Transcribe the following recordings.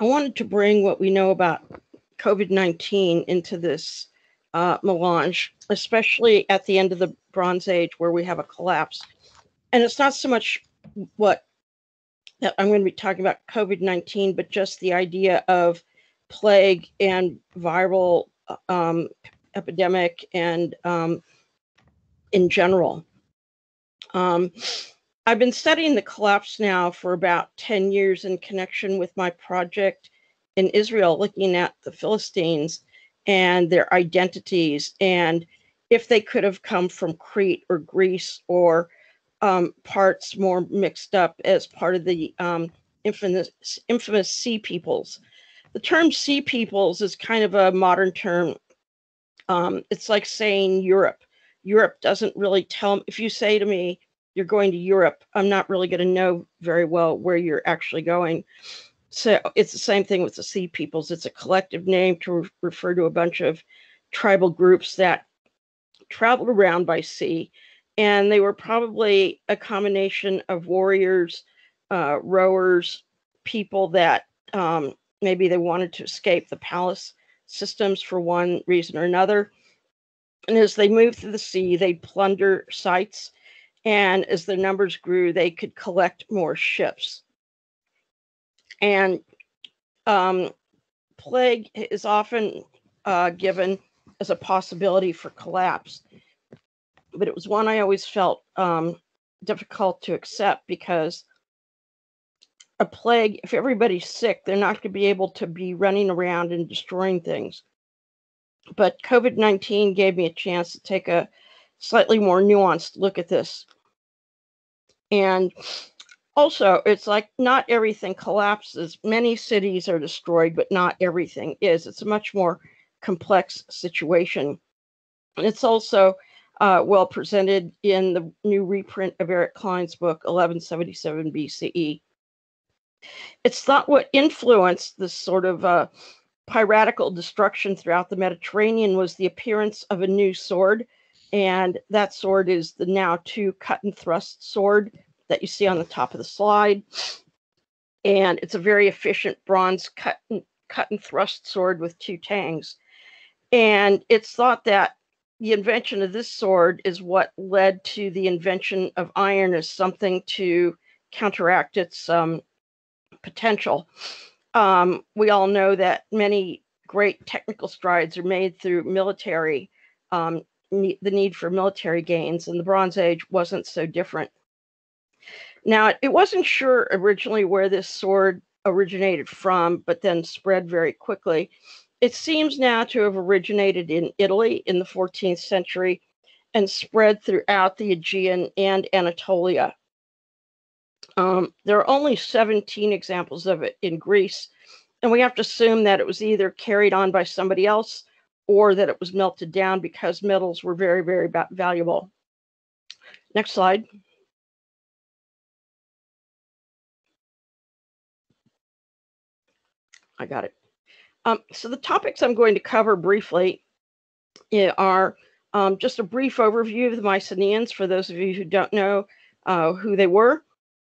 I wanted to bring what we know about COVID 19 into this uh, melange, especially at the end of the Bronze Age where we have a collapse. And it's not so much what that I'm going to be talking about COVID 19, but just the idea of plague and viral uh, um, epidemic and um, in general. Um, I've been studying the collapse now for about 10 years in connection with my project in Israel, looking at the Philistines and their identities and if they could have come from Crete or Greece or um, parts more mixed up as part of the um, infamous, infamous Sea Peoples. The term Sea Peoples is kind of a modern term. Um, it's like saying Europe. Europe doesn't really tell. If you say to me, you're going to Europe, I'm not really going to know very well where you're actually going. So it's the same thing with the Sea Peoples. It's a collective name to re- refer to a bunch of tribal groups that traveled around by sea, and they were probably a combination of warriors, uh, rowers, people that um, maybe they wanted to escape the palace systems for one reason or another. And as they moved through the sea, they'd plunder sites. And as their numbers grew, they could collect more ships. And um, plague is often uh, given as a possibility for collapse. But it was one I always felt um, difficult to accept because a plague, if everybody's sick, they're not going to be able to be running around and destroying things. But COVID 19 gave me a chance to take a slightly more nuanced look at this. And also, it's like not everything collapses. Many cities are destroyed, but not everything is. It's a much more complex situation. And it's also uh, well presented in the new reprint of Eric Cline's book, 1177 BCE. It's thought what influenced this sort of uh, piratical destruction throughout the Mediterranean was the appearance of a new sword. And that sword is the Naue II cut and thrust sword that you see on the top of the slide. And it's a very efficient bronze cut and, cut and thrust sword with two tangs. And it's thought that the invention of this sword is what led to the invention of iron as something to counteract its um, potential. Um, we all know that many great technical strides are made through military, um, the need for military gains, and the Bronze Age wasn't so different. Now, it wasn't sure originally where this sword originated from, but then spread very quickly. It seems now to have originated in Italy in the 14th century and spread throughout the Aegean and Anatolia. Um, there are only 17 examples of it in Greece, and we have to assume that it was either carried on by somebody else or that it was melted down because metals were very, very valuable. Next slide. I got it. Um, so the topics I'm going to cover briefly eh, are um, just a brief overview of the Mycenaeans for those of you who don't know uh, who they were.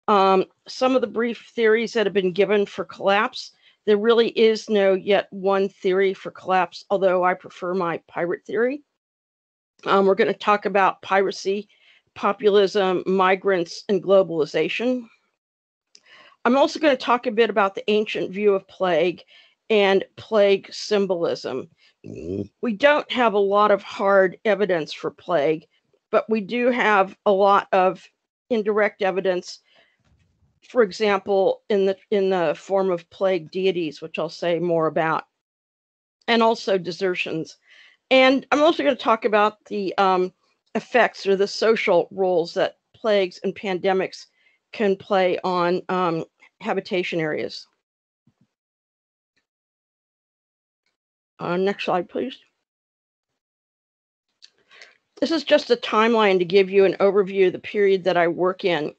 Um, some of the brief theories that have been given for collapse. There really is no yet one theory for collapse, although I prefer my pirate theory. Um, we're going to talk about piracy, populism, migrants, and globalization. I'm also going to talk a bit about the ancient view of plague and plague symbolism. Mm-hmm. We don't have a lot of hard evidence for plague, but we do have a lot of indirect evidence. For example, in the in the form of plague deities, which I'll say more about, and also desertions. And I'm also going to talk about the um, effects or the social roles that plagues and pandemics can play on um, habitation areas. Uh, next slide, please. This is just a timeline to give you an overview of the period that I work in,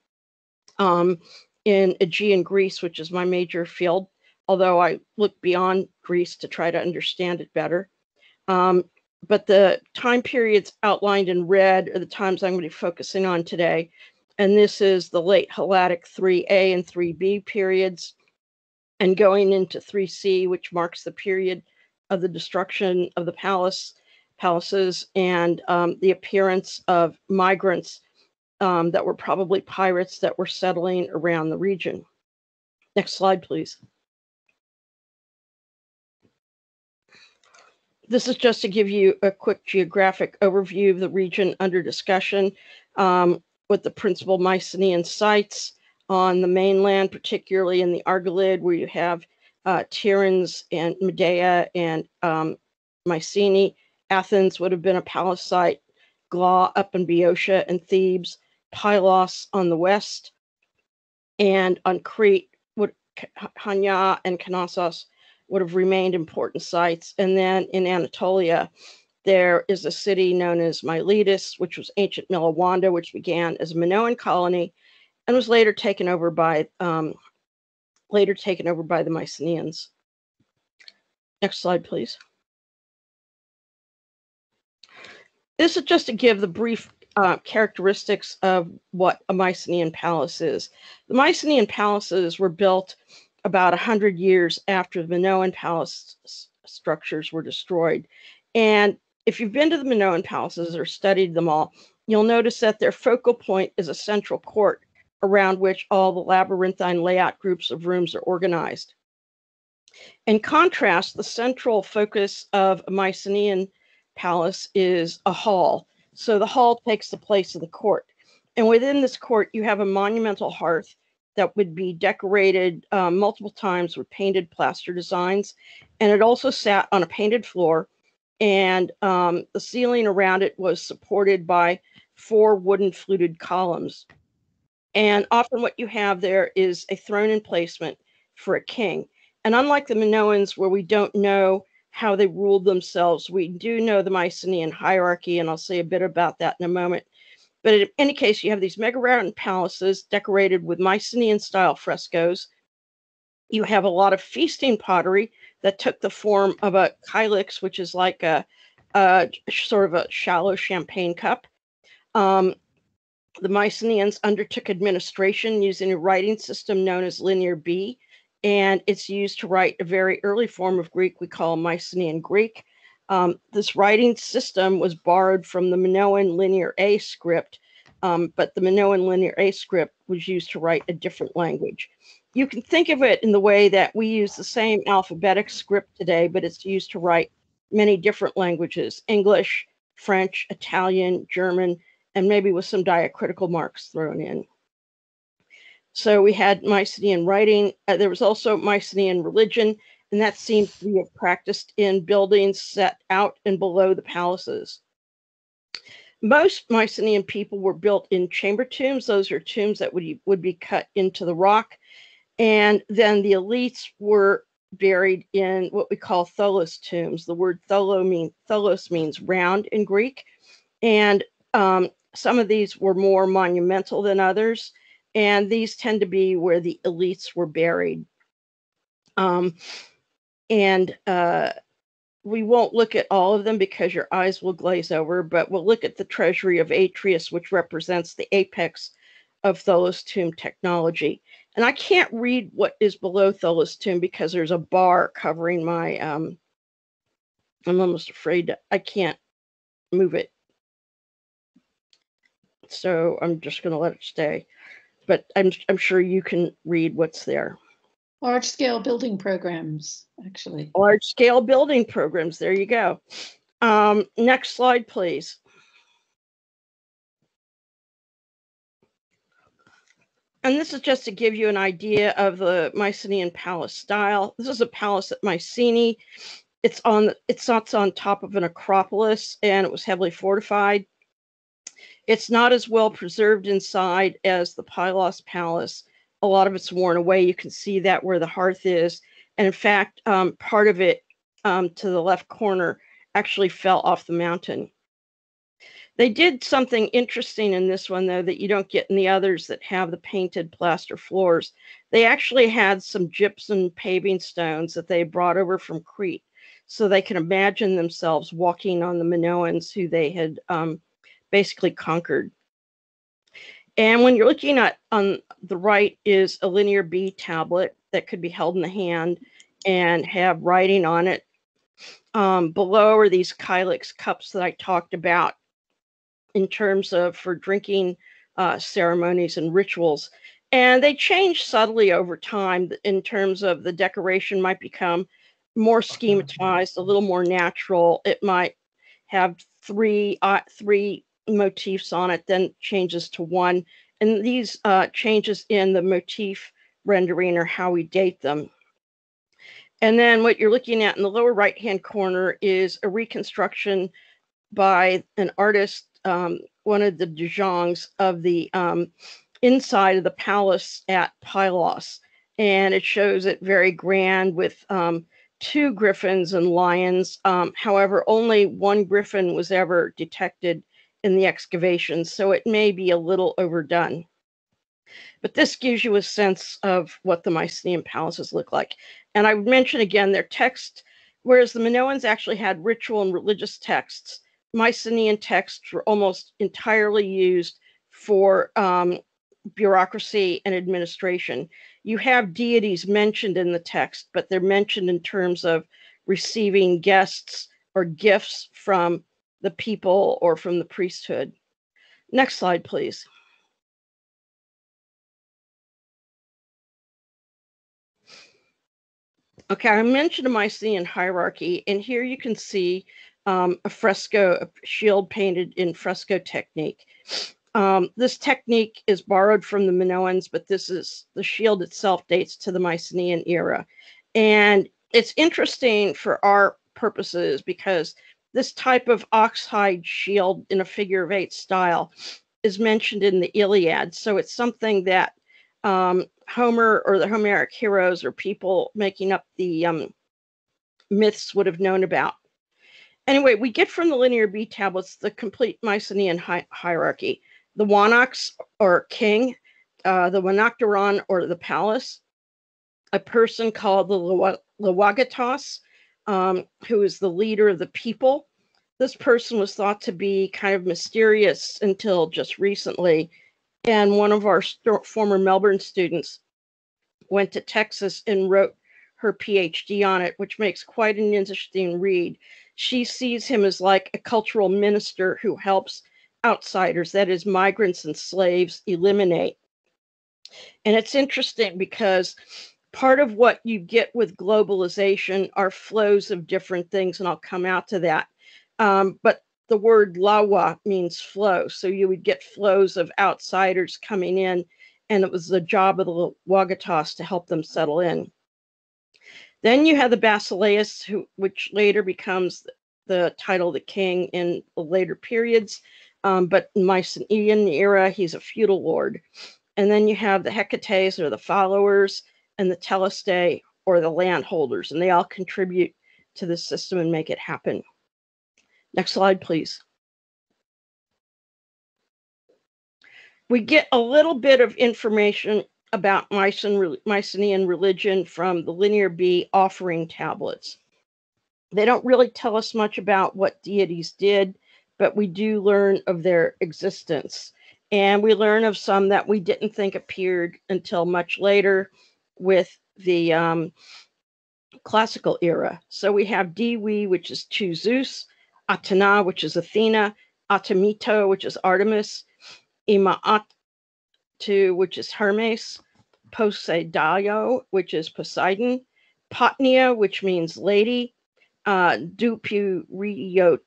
um, in Aegean Greece, which is my major field, although I look beyond Greece to try to understand it better. Um, but the time periods outlined in red are the times I'm going to be focusing on today and this is the late Helladic 3A and 3B periods. and going into 3C, which marks the period of the destruction of the palace palaces and um, the appearance of migrants um, that were probably pirates that were settling around the region. Next slide, please. This is just to give you a quick geographic overview of the region under discussion um, with the principal Mycenaean sites on the mainland, particularly in the Argolid, where you have uh, Tiryns and Midea and um, Mycenae. Athens would have been a palace site, Gla up in Boeotia and Thebes, Pylos on the west, and on Crete, would Hania and Knossos would have remained important sites. And then in Anatolia, there is a city known as Miletus, which was ancient Milawanda, which began as a Minoan colony and was later taken over by um, later taken over by the Mycenaeans. Next slide, please. This is just to give the brief uh, characteristics of what a Mycenaean palace is. The Mycenaean palaces were built about 100 years after the Minoan palace structures were destroyed. And if you've been to the Minoan palaces or studied them all, you'll notice that their focal point is a central court around which all the labyrinthine layout groups of rooms are organized. In contrast, the central focus of a Mycenaean palace is a hall. So the hall takes the place of the court. And within this court, you have a monumental hearth that would be decorated um, multiple times with painted plaster designs. And it also sat on a painted floor. And um, the ceiling around it was supported by four wooden fluted columns. And often what you have there is a throne emplacement for a king. And unlike the Minoans, where we don't know how they ruled themselves, we do know the Mycenaean hierarchy, and I'll say a bit about that in a moment. But in any case, you have these megaron palaces decorated with Mycenaean style frescoes. You have a lot of feasting pottery that took the form of a kylix, which is like a, a sort of a shallow champagne cup. Um, the Mycenaeans undertook administration using a writing system known as Linear B, and it's used to write a very early form of Greek we call Mycenaean Greek. Um, this writing system was borrowed from the Minoan Linear A script, um, but the Minoan Linear A script was used to write a different language. You can think of it in the way that we use the same alphabetic script today, but it's used to write many different languages English, French, Italian, German, and maybe with some diacritical marks thrown in. So we had Mycenaean writing. Uh, there was also Mycenaean religion, and that seems to be practiced in buildings set out and below the palaces. Most Mycenaean people were built in chamber tombs. Those are tombs that would, would be cut into the rock. And then the elites were buried in what we call tholos tombs. The word tholo mean, tholos means round in Greek. And um, some of these were more monumental than others, and these tend to be where the elites were buried. Um, and uh, we won't look at all of them because your eyes will glaze over, but we'll look at the treasury of Atreus, which represents the apex of Tholos tomb technology. And I can't read what is below Tholos tomb because there's a bar covering my. Um, I'm almost afraid to, I can't move it so I'm just going to let it stay. But I'm I'm sure you can read what's there. Large scale building programs, actually. Large scale building programs. There you go. Um, next slide, please. And this is just to give you an idea of the Mycenaean palace style. This is a palace at Mycenae. It's on it's not on top of an acropolis and it was heavily fortified. It's not as well preserved inside as the Pylos Palace. A lot of it's worn away. You can see that where the hearth is. And in fact, um, part of it um, to the left corner actually fell off the mountain. They did something interesting in this one, though, that you don't get in the others that have the painted plaster floors. They actually had some gypsum paving stones that they brought over from Crete so they can imagine themselves walking on the Minoans who they had um, basically conquered. And when you're looking at on the right is a linear B tablet, that could be held in the hand and have writing on it. Um, below are these Kylix cups that I talked about in terms of for drinking uh, ceremonies and rituals. And they change subtly over time in terms of the decoration might become more schematized, a little more natural. It might have three uh, three motifs on it, then changes to one. And these uh, changes in the motif rendering are how we date them. And then what you're looking at in the lower right hand corner is a reconstruction by an artist, um, one of the de Jongs of the um, inside of the palace at Pylos. And it shows it very grand with um, two griffins and lions. Um, however, only one griffin was ever detected in the excavations, so it may be a little overdone. But this gives you a sense of what the Mycenaean palaces look like. And I would mention again their text, whereas the Minoans actually had ritual and religious texts, Mycenaean texts were almost entirely used for um, bureaucracy and administration. You have deities mentioned in the text, but they're mentioned in terms of receiving guests or gifts from the people or from the priesthood. Next slide, please. Okay, I mentioned a Mycenaean hierarchy, and here you can see um, a fresco, a shield painted in fresco technique. Um, this technique is borrowed from the Minoans, but this is the shield itself dates to the Mycenaean era. And it's interesting for our purposes because this type of oxhide shield in a figure of eight style is mentioned in the Iliad. So it's something that um, Homer or the Homeric heroes or people making up the um, myths would have known about. Anyway, we get from the Linear B tablets the complete Mycenaean hi- hierarchy. The Wanax or king, uh, the Wanakteron or the palace, a person called the Lawagetas, um, who is the leader of the people. This person was thought to be kind of mysterious until just recently. And one of our st- former Melbourne students went to Texas and wrote her PhD on it, which makes quite an interesting read. She sees him as like a cultural minister who helps outsiders, that is, migrants and slaves, eliminate. And it's interesting because part of what you get with globalization are flows of different things, and I'll come out to that. Um, but the word lawa means flow. So you would get flows of outsiders coming in, and it was the job of the Wagatas to help them settle in. Then you have the Basileus, who, which later becomes the title of the king in later periods. Um, but in Mycenaean era, he's a feudal lord. And then you have the Hecates or the followers, and the telestae or the landholders, and they all contribute to the system and make it happen. Next slide, please. We get a little bit of information about Mycenaean religion from the Linear B offering tablets. They don't really tell us much about what deities did, but we do learn of their existence. And we learn of some that we didn't think appeared until much later, with the um, classical era. So we have Diwi, which is to Zeus, Atena, which is Athena, Atemito, which is Artemis, Imaat, which is Hermes, Poseidaio, which is Poseidon, Potnia, which means lady, uh,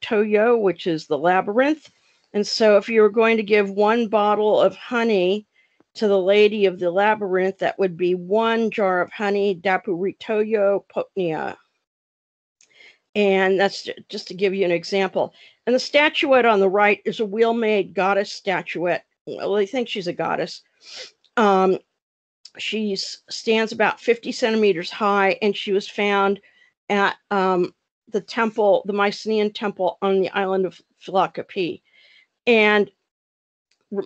Toyo, which is the labyrinth. And so if you were going to give one bottle of honey to the lady of the labyrinth, that would be one jar of honey, Dapuritoyo Potnia. And that's just to give you an example. And the statuette on the right is a wheel made goddess statuette. Well, they think she's a goddess. Um, she stands about 50 centimeters high, and she was found at um, the temple, the Mycenaean temple on the island of Phylakopi. And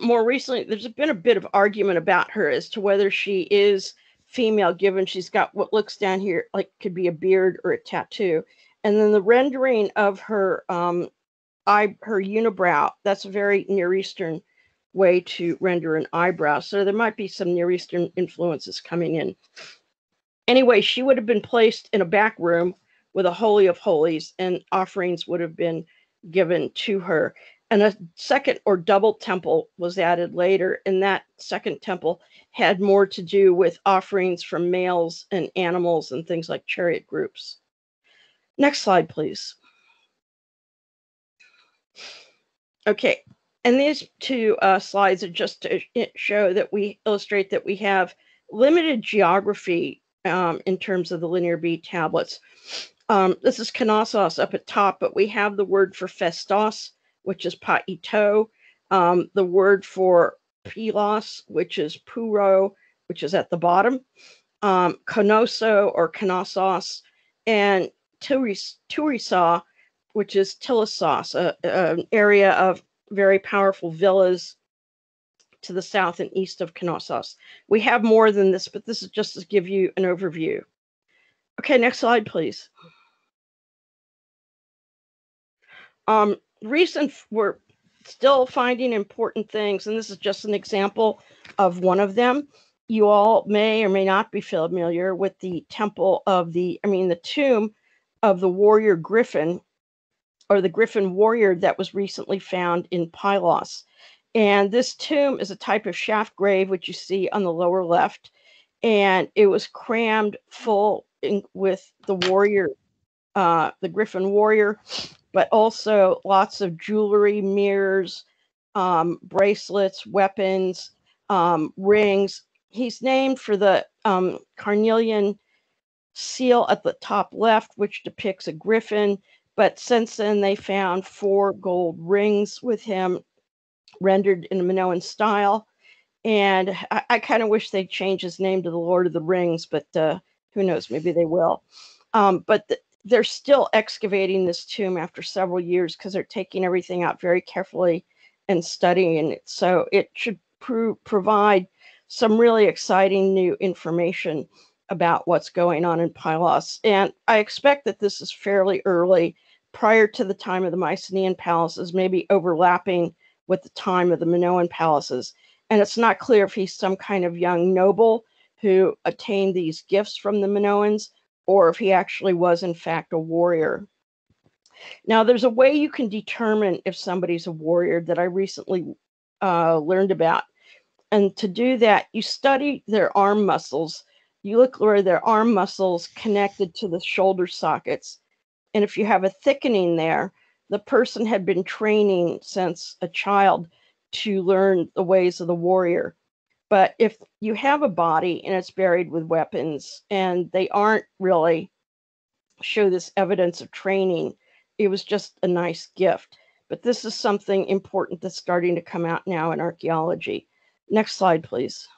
more recently, there's been a bit of argument about her as to whether she is female, given she's got what looks down here like could be a beard or a tattoo. And then the rendering of her um, eye, her unibrow, that's a very Near Eastern way to render an eyebrow. So there might be some Near Eastern influences coming in. anyway, she would have been placed in a back room with a holy of holies, and offerings would have been given to her. And a second or double temple was added later, and that second temple had more to do with offerings from males and animals and things like chariot groups. Next slide, please. Okay, and these two uh, slides are just to show that we illustrate that we have limited geography um, in terms of the linear B tablets. Um, this is Knossos up at top, but we have the word for Festos, which is Paito, um, the word for Pylos, which is Puro, which is at the bottom, um, Konoso or Knossos, and Turisa, which is Tilissos, an area of very powerful villas to the south and east of Knossos. We have more than this, but this is just to give you an overview. Okay, next slide, please. Um, recent, we're still finding important things, and this is just an example of one of them. You all may or may not be familiar with the temple of the, I mean, the tomb of the warrior griffin or the griffin warrior that was recently found in Pylos. And this tomb is a type of shaft grave, which you see on the lower left. And it was crammed full in, with the warrior, uh, the Griffin warrior, but also lots of jewelry, mirrors, um, bracelets, weapons, um, rings. He's named for the um, carnelian seal at the top left, which depicts a griffin. But since then, they found four gold rings with him rendered in a Minoan style. And I, I kind of wish they'd change his name to the Lord of the Rings, but uh, who knows? Maybe they will. Um, but th- they're still excavating this tomb after several years because they're taking everything out very carefully and studying it. So it should pro- provide some really exciting new information about what's going on in Pylos. And I expect that this is fairly early, prior to the time of the Mycenaean palaces, maybe overlapping with the time of the Minoan palaces. And it's not clear if he's some kind of young noble who attained these gifts from the Minoans or if he actually was, in fact, a warrior. Now, there's a way you can determine if somebody's a warrior that I recently uh, learned about. And to do that, you study their arm muscles. You look where their arm muscles connected to the shoulder sockets. And if you have a thickening there, the person had been training since a child to learn the ways of the warrior. But if you have a body and it's buried with weapons and they aren't really show this evidence of training, it was just a nice gift. But this is something important that's starting to come out now in archaeology. Next slide, please.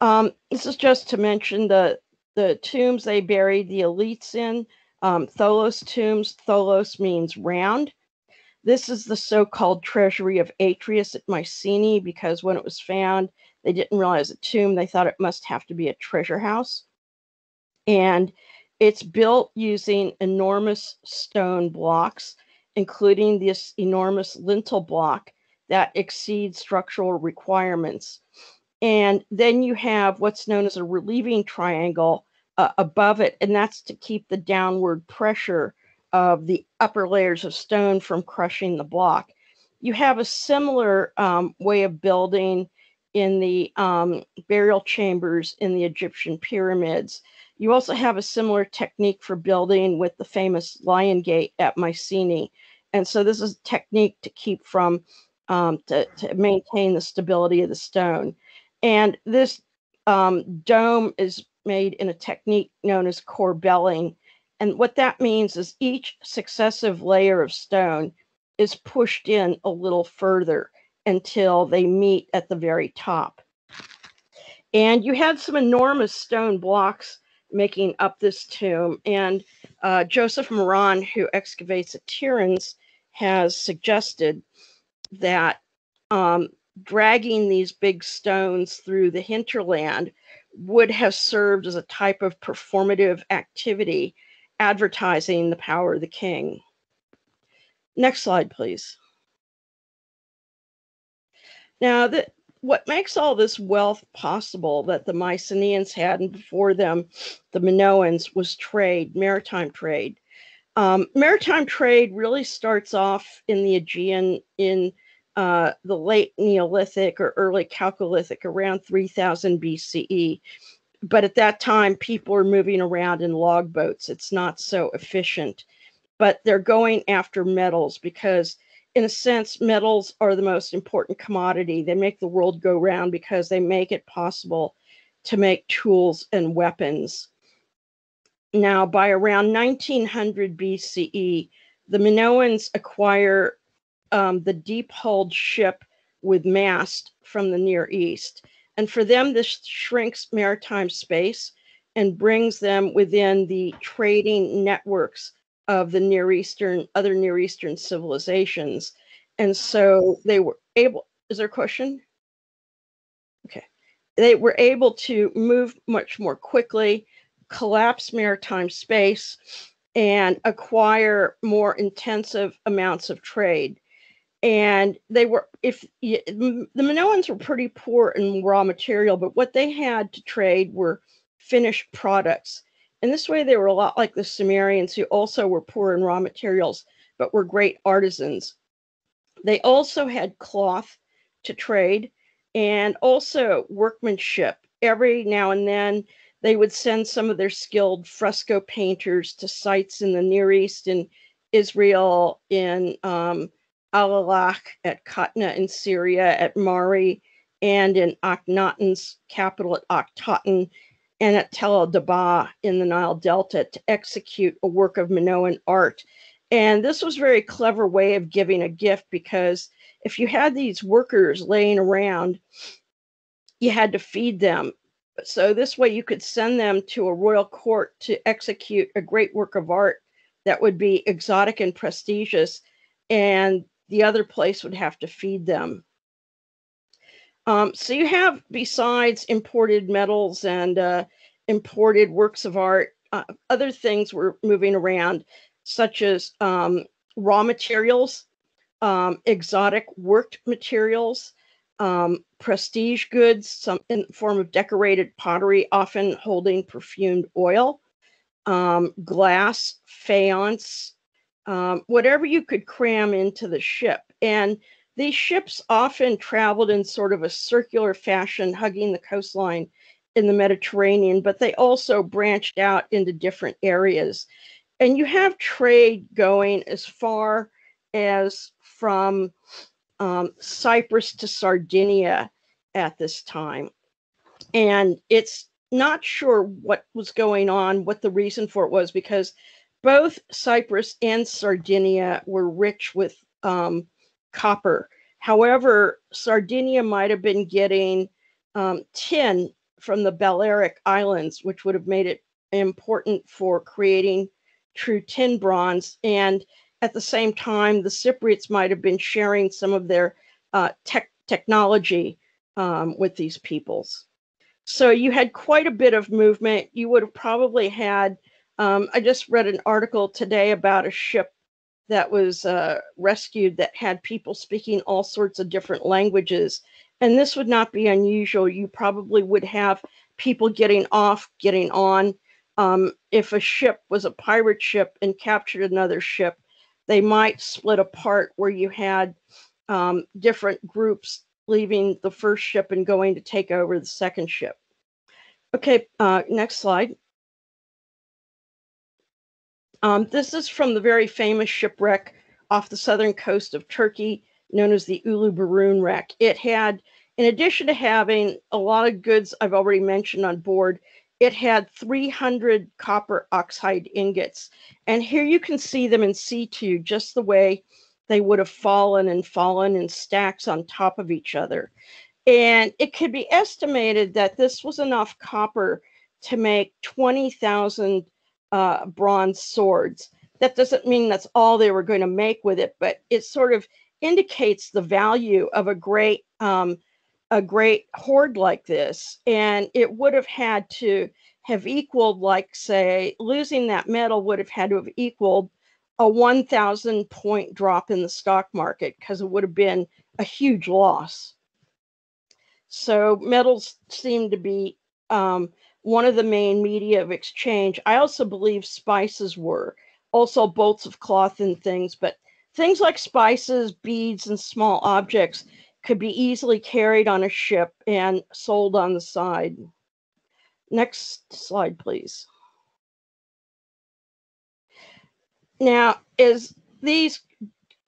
Um, this is just to mention the, the tombs they buried the elites in um, Tholos tombs. Tholos means round. This is the so called treasury of Atreus at Mycenae because when it was found, they didn't realize a tomb. They thought it must have to be a treasure house. And it's built using enormous stone blocks, including this enormous lintel block that exceeds structural requirements. And then you have what's known as a relieving triangle uh, above it, and that's to keep the downward pressure of the upper layers of stone from crushing the block. You have a similar um, way of building in the um, burial chambers in the Egyptian pyramids. You also have a similar technique for building with the famous Lion Gate at Mycenae. And so this is a technique to keep from, um, to, to, maintain the stability of the stone. And this um, dome is made in a technique known as corbelling. And what that means is each successive layer of stone is pushed in a little further until they meet at the very top. And you had some enormous stone blocks making up this tomb. And uh, Joseph Maran, who excavates at Tiryns, has suggested that um, dragging these big stones through the hinterland would have served as a type of performative activity advertising the power of the king. Next slide, please. Now, the, what makes all this wealth possible that the Mycenaeans had, and before them, the Minoans, was trade, maritime trade. Um, maritime trade really starts off in the Aegean in uh, the late Neolithic or early Chalcolithic around 3000 BCE. But at that time, people are moving around in log boats. It's not so efficient. But they're going after metals because in a sense, metals are the most important commodity. They make the world go round because they make it possible to make tools and weapons. Now, by around 1900 BCE, the Minoans acquire um, the deep hulled ship with mast from the Near East. And for them, this shrinks maritime space and brings them within the trading networks of the Near Eastern, other Near Eastern civilizations. And so they were able, is there a question? Okay. They were able to move much more quickly, collapse maritime space, and acquire more intensive amounts of trade. And they were, if the Minoans were pretty poor in raw material, but what they had to trade were finished products in this way, they were a lot like the Sumerians, who also were poor in raw materials, but were great artisans. They also had cloth to trade and also workmanship. Every now and then, they would send some of their skilled fresco painters to sites in the Near East, in Israel, in um, Al at Katna in Syria, at Mari, and in Akhenaten's capital at Akhetaten and at Tel Dab'a in the Nile Delta to execute a work of Minoan art. And this was a very clever way of giving a gift because if you had these workers laying around, you had to feed them. So this way you could send them to a royal court to execute a great work of art that would be exotic and prestigious, and the other place would have to feed them. Um, so you have, besides imported metals and uh, imported works of art, uh, other things were moving around, such as um, raw materials, um, exotic worked materials, um, prestige goods, some in form of decorated pottery, often holding perfumed oil, um, glass, faience, um, whatever you could cram into the ship. And these ships often traveled in sort of a circular fashion, hugging the coastline in the Mediterranean, but they also branched out into different areas. And you have trade going as far as from um, Cyprus to Sardinia at this time. And it's not sure what was going on, what the reason for it was, because both Cyprus and Sardinia were rich with um, copper. However, Sardinia might have been getting um, tin from the Balearic Islands, which would have made it important for creating true tin bronze. And at the same time, the Cypriots might have been sharing some of their uh, tech technology um, with these peoples. So you had quite a bit of movement. You would have probably had, um, I just read an article today about a ship that was uh, rescued that had people speaking all sorts of different languages. And this would not be unusual. You probably would have people getting off, getting on. Um, if a ship was a pirate ship and captured another ship, they might split apart where you had um, different groups leaving the first ship and going to take over the second ship. Okay, uh, next slide. Um, this is from the very famous shipwreck off the southern coast of Turkey, known as the Ulu Burun wreck. It had, in addition to having a lot of goods I've already mentioned on board, it had 300 copper oxhide ingots. And here you can see them in situ, just the way they would have fallen and fallen in stacks on top of each other. And it could be estimated that this was enough copper to make 20,000 uh, bronze swords. That doesn't mean that's all they were going to make with it, but it sort of indicates the value of a great um, a great hoard like this. And it would have had to have equaled, like say, losing that metal would have had to have equaled a 1,000 point drop in the stock market because it would have been a huge loss. So metals seem to be um, one of the main media of exchange. I also believe spices were also bolts of cloth and things, but things like spices, beads, and small objects could be easily carried on a ship and sold on the side. Next slide, please. Now, as these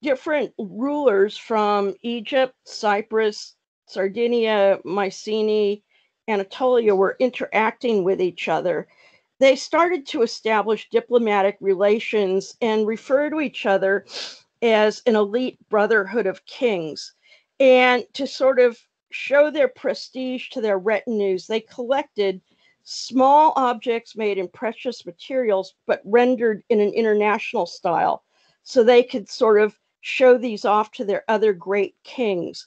different rulers from Egypt, Cyprus, Sardinia, Mycenae, Anatolia were interacting with each other, they started to establish diplomatic relations and refer to each other as an elite brotherhood of kings. And to sort of show their prestige to their retinues, they collected small objects made in precious materials, but rendered in an international style. So they could sort of show these off to their other great kings.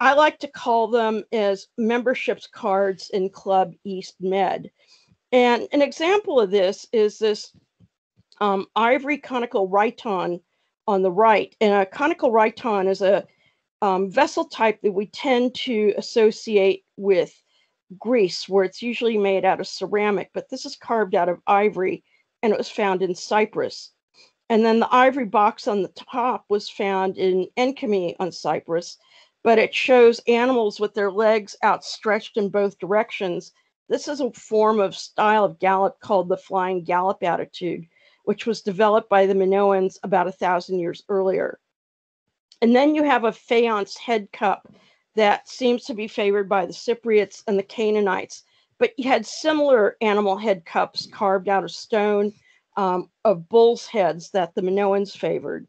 I like to call them as memberships cards in Club East Med. And an example of this is this um, ivory conical rhyton on the right. And a conical rhyton is a um, vessel type that we tend to associate with Greece, where it's usually made out of ceramic, but this is carved out of ivory and it was found in Cyprus. And then the ivory box on the top was found in Enkomi on Cyprus but it shows animals with their legs outstretched in both directions. This is a form of style of gallop called the flying gallop attitude, which was developed by the Minoans about a thousand years earlier. And then you have a faience head cup that seems to be favored by the Cypriots and the Canaanites, but you had similar animal head cups carved out of stone um, of bulls' heads that the Minoans favored.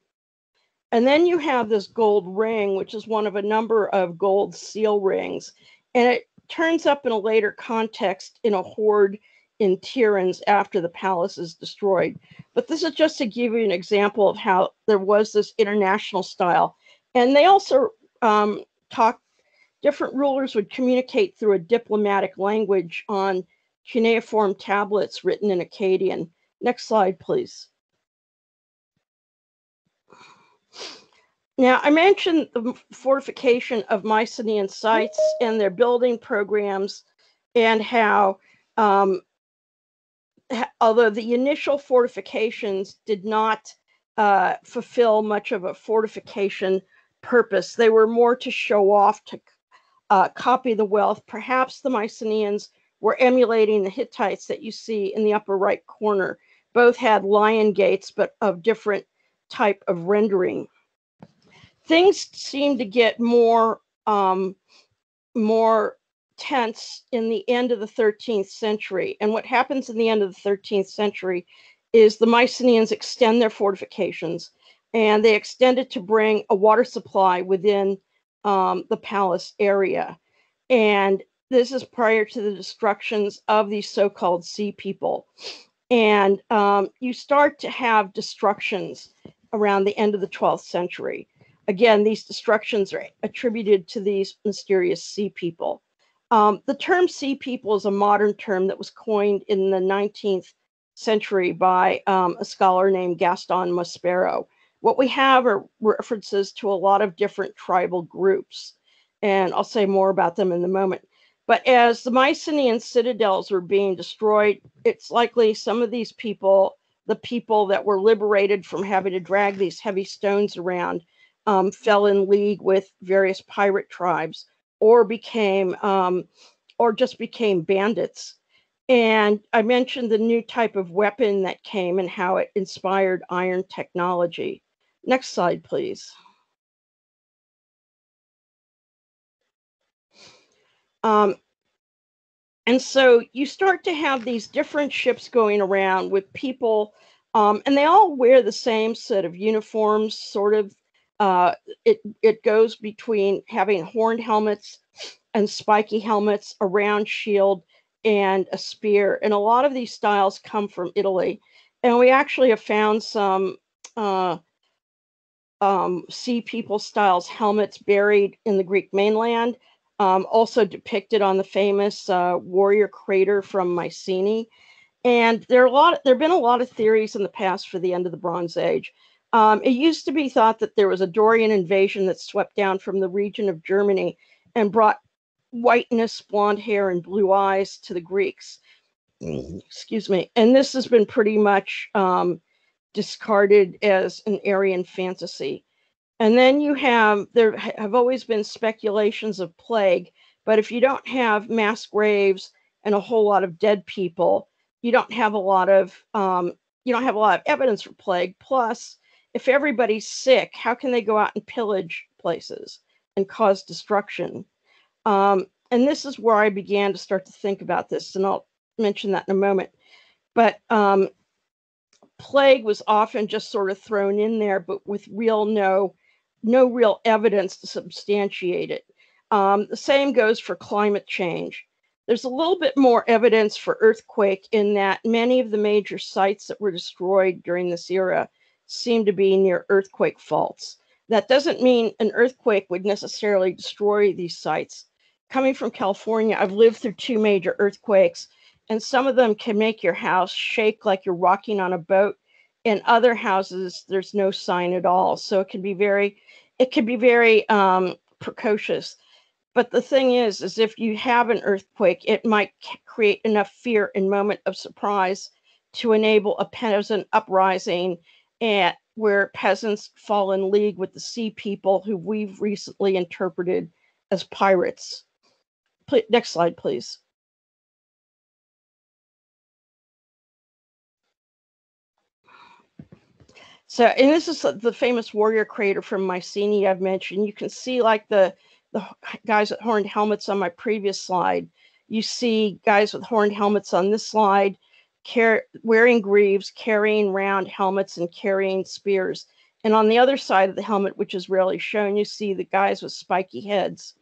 And then you have this gold ring, which is one of a number of gold seal rings. And it turns up in a later context in a hoard in Tiryns after the palace is destroyed. But this is just to give you an example of how there was this international style. And they also um, talk, different rulers would communicate through a diplomatic language on cuneiform tablets written in Akkadian. Next slide, please. Now, I mentioned the fortification of Mycenaean sites and their building programs, and how, um, ha- although the initial fortifications did not uh, fulfill much of a fortification purpose, they were more to show off, to uh, copy the wealth. Perhaps the Mycenaeans were emulating the Hittites that you see in the upper right corner. Both had lion gates, but of different type of rendering things seem to get more um, more tense in the end of the 13th century. And what happens in the end of the 13th century is the Mycenaeans extend their fortifications and they extend it to bring a water supply within um, the palace area. And this is prior to the destructions of these so called sea people. And um, you start to have destructions around the end of the 12th century. Again, these destructions are attributed to these mysterious sea people. Um, the term sea people is a modern term that was coined in the 19th century by um, a scholar named Gaston Maspero. What we have are references to a lot of different tribal groups, and I'll say more about them in a moment. But as the Mycenaean citadels were being destroyed, it's likely some of these people, the people that were liberated from having to drag these heavy stones around, um, fell in league with various pirate tribes or became um, or just became bandits. And I mentioned the new type of weapon that came and how it inspired iron technology. Next slide, please. Um, and so you start to have these different ships going around with people, um, and they all wear the same set of uniforms, sort of uh, it it goes between having horned helmets and spiky helmets, a round shield, and a spear. And a lot of these styles come from Italy. And we actually have found some uh, um, sea people styles helmets buried in the Greek mainland, um, also depicted on the famous uh, warrior krater from Mycenae. And there are a lot. There have been a lot of theories in the past for the end of the Bronze Age. Um, it used to be thought that there was a Dorian invasion that swept down from the region of Germany and brought whiteness, blonde hair, and blue eyes to the Greeks. Excuse me. And this has been pretty much um, discarded as an Aryan fantasy. And then you have, there have always been speculations of plague, but if you don't have mass graves and a whole lot of dead people, you don't have a lot of, um, you don't have a lot of evidence for plague. Plus, if everybody's sick, how can they go out and pillage places and cause destruction? Um, and this is where I began to start to think about this, and I'll mention that in a moment. But um, plague was often just sort of thrown in there, but with real no no real evidence to substantiate it. Um, the same goes for climate change. There's a little bit more evidence for earthquake in that many of the major sites that were destroyed during this era seem to be near earthquake faults. That doesn't mean an earthquake would necessarily destroy these sites. Coming from California, I've lived through two major earthquakes, and some of them can make your house shake like you're rocking on a boat. In other houses, there's no sign at all. So it can be very, it can be very um, precocious. But the thing is, is if you have an earthquake, it might create enough fear and moment of surprise to enable a peasant uprising and where peasants fall in league with the sea people who we've recently interpreted as pirates. Next slide, please. So, and this is the famous warrior krater from Mycenae I've mentioned. You can see like the the guys with horned helmets on my previous slide. You see guys with horned helmets on this slide, car- wearing greaves, carrying round helmets, and carrying spears. And on the other side of the helmet, which is rarely shown, you see the guys with spiky heads.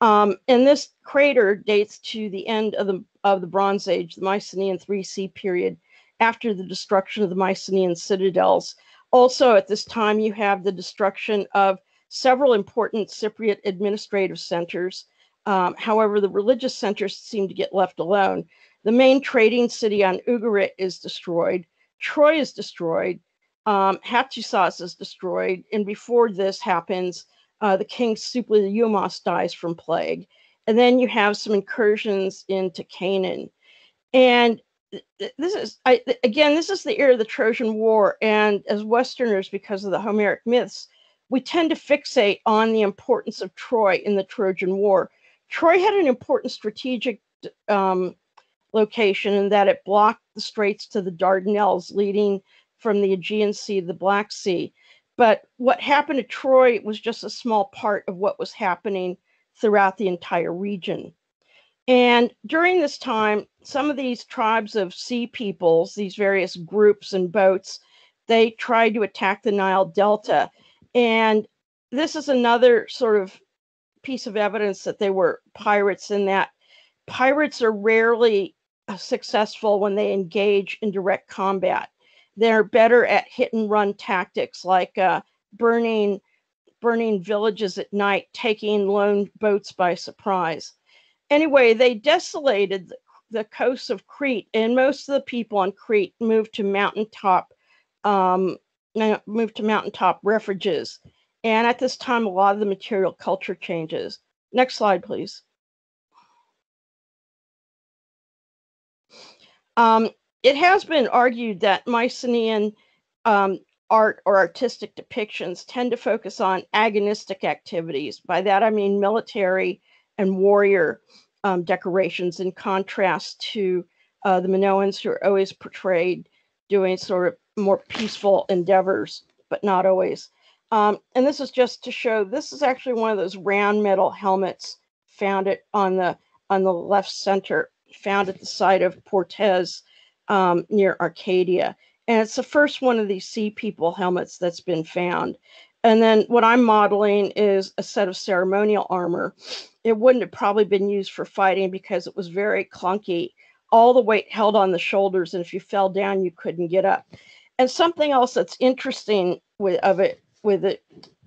Um, and this krater dates to the end of the of the Bronze Age, the Mycenaean 3C period, after the destruction of the Mycenaean citadels also, at this time, you have the destruction of several important Cypriot administrative centers. Um, however, the religious centers seem to get left alone. The main trading city on Ugarit is destroyed. Troy is destroyed. Um, is destroyed. And before this happens, uh, the king Suppiluliumos dies from plague. And then you have some incursions into Canaan. And this is I again this is the era of the Trojan War and as westerners because of the Homeric myths we tend to fixate on the importance of Troy in the Trojan War. Troy had an important strategic um, location in that it blocked the straits to the Dardanelles leading from the Aegean Sea to the Black Sea. But what happened to Troy was just a small part of what was happening throughout the entire region. And during this time, some of these tribes of sea peoples, these various groups and boats, they tried to attack the Nile Delta. And this is another sort of piece of evidence that they were pirates, in that pirates are rarely successful when they engage in direct combat. They're better at hit and run tactics like uh, burning burning villages at night, taking lone boats by surprise anyway, they desolated the, the coast of Crete, and most of the people on Crete moved to mountaintop, um, moved to mountaintop refuges. And at this time, a lot of the material culture changes. Next slide, please. Um, it has been argued that Mycenaean um, art or artistic depictions tend to focus on agonistic activities. By that, I mean military and warrior um, decorations in contrast to uh, the Minoans who are always portrayed doing sort of more peaceful endeavors, but not always. Um, and this is just to show this is actually one of those round metal helmets found it on the on the left center, found at the site of Portes um, near Arcadia. And it's the first one of these sea people helmets that's been found. And then what I'm modeling is a set of ceremonial armor. It wouldn't have probably been used for fighting because it was very clunky. All the weight held on the shoulders, and if you fell down, you couldn't get up. And something else that's interesting with of it with it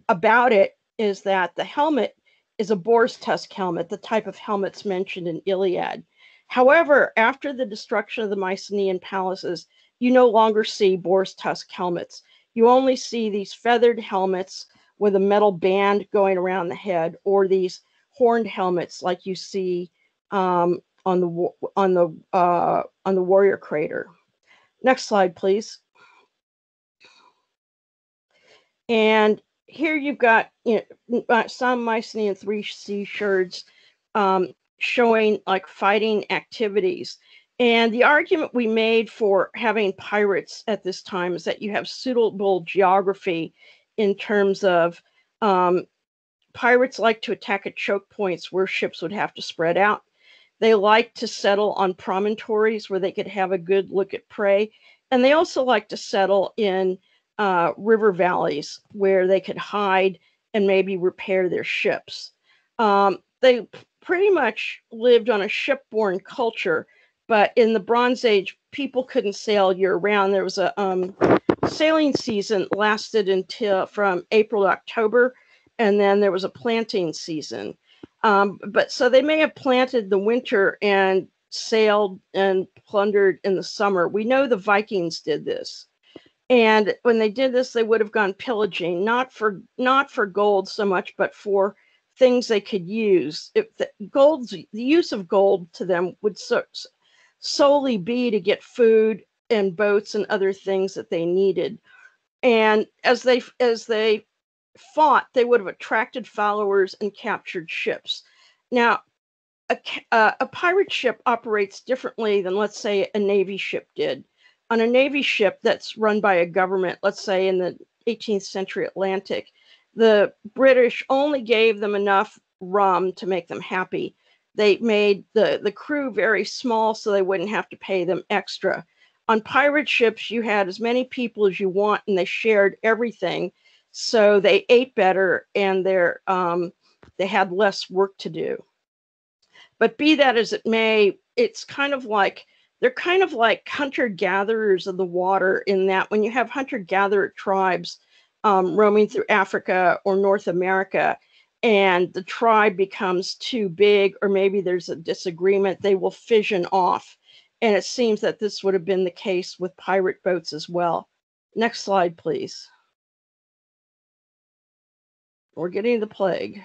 about it is that the helmet is a boar's tusk helmet, the type of helmets mentioned in Iliad. However, after the destruction of the Mycenaean palaces, you no longer see boar's tusk helmets you only see these feathered helmets with a metal band going around the head or these horned helmets like you see um, on the on the uh, on the warrior krater. Next slide, please. And here you've got you know, uh, some Mycenaean 3C sherds um, showing like fighting activities. And the argument we made for having pirates at this time is that you have suitable geography in terms of um, pirates like to attack at choke points where ships would have to spread out. They like to settle on promontories where they could have a good look at prey. And they also like to settle in uh, river valleys where they could hide and maybe repair their ships. Um, they pretty much lived on a shipborne culture, but in the Bronze Age, people couldn't sail year round. There was a um, sailing season lasted until from April to October, and then there was a planting season. Um, but so they may have planted the winter and sailed and plundered in the summer. We know the Vikings did this. And when they did this, they would have gone pillaging, not for not for gold so much, but for things they could use. If the gold's the use of gold to them would so, solely be to get food and boats and other things that they needed. And as they as they fought, they would have attracted followers and captured ships. Now, a, uh, a pirate ship operates differently than, let's say, a Navy ship did. On a Navy ship that's run by a government, let's say in the 18th century Atlantic, the British only gave them enough rum to make them happy. They made the, the crew very small so they wouldn't have to pay them extra. On pirate ships, you had as many people as you want and they shared everything so they ate better and um, they had less work to do but be that as it may it's kind of like they're kind of like hunter gatherers of the water in that when you have hunter gatherer tribes um, roaming through africa or north america and the tribe becomes too big or maybe there's a disagreement they will fission off. And it seems that this would have been the case with pirate boats as well. Next slide please. We're getting the plague.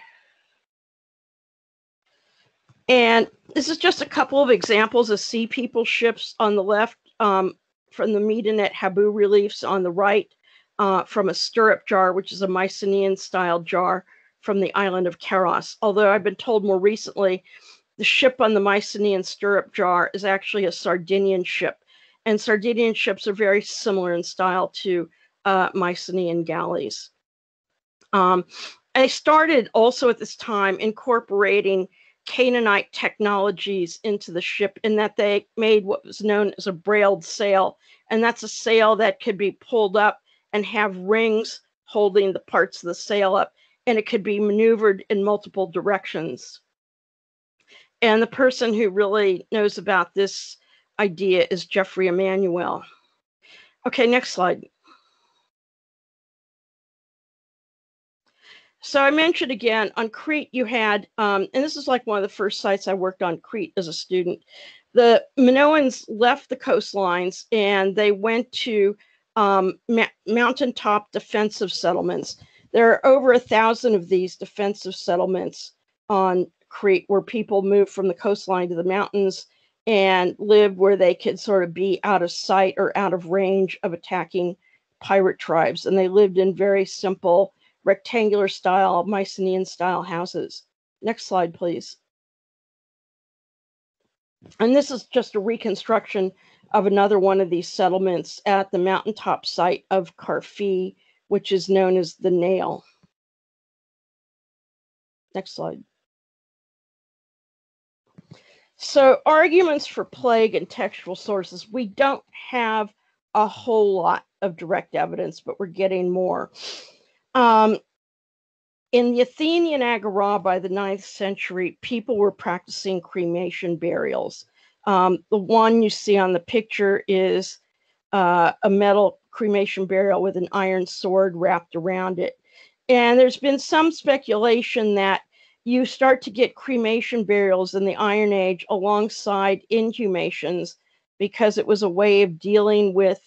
And this is just a couple of examples of sea people ships on the left um, from the Medinet Habu reliefs on the right uh, from a stirrup jar, which is a Mycenaean style jar from the island of Keros. Although I've been told more recently, the ship on the Mycenaean stirrup jar is actually a Sardinian ship. And Sardinian ships are very similar in style to uh, Mycenaean galleys. Um, I started also at this time incorporating Canaanite technologies into the ship in that they made what was known as a brailed sail. And that's a sail that could be pulled up and have rings holding the parts of the sail up, and it could be maneuvered in multiple directions. And the person who really knows about this idea is Jeffrey Emanuel. Okay, next slide. So I mentioned again on Crete, you had, um, and this is like one of the first sites I worked on Crete as a student. The Minoans left the coastlines and they went to um, ma- mountaintop defensive settlements. There are over a thousand of these defensive settlements on Crete where people moved from the coastline to the mountains and lived where they could sort of be out of sight or out of range of attacking pirate tribes. And they lived in very simple rectangular style, Mycenaean style houses. Next slide, please. And this is just a reconstruction of another one of these settlements at the mountaintop site of Karfi, which is known as the Nail. Next slide. So, arguments for plague and textual sources. We don't have a whole lot of direct evidence, but we're getting more. Um, in the Athenian Agora by the ninth century, people were practicing cremation burials. Um, the one you see on the picture is uh, a metal cremation burial with an iron sword wrapped around it. And there's been some speculation that you start to get cremation burials in the Iron Age alongside inhumations because it was a way of dealing with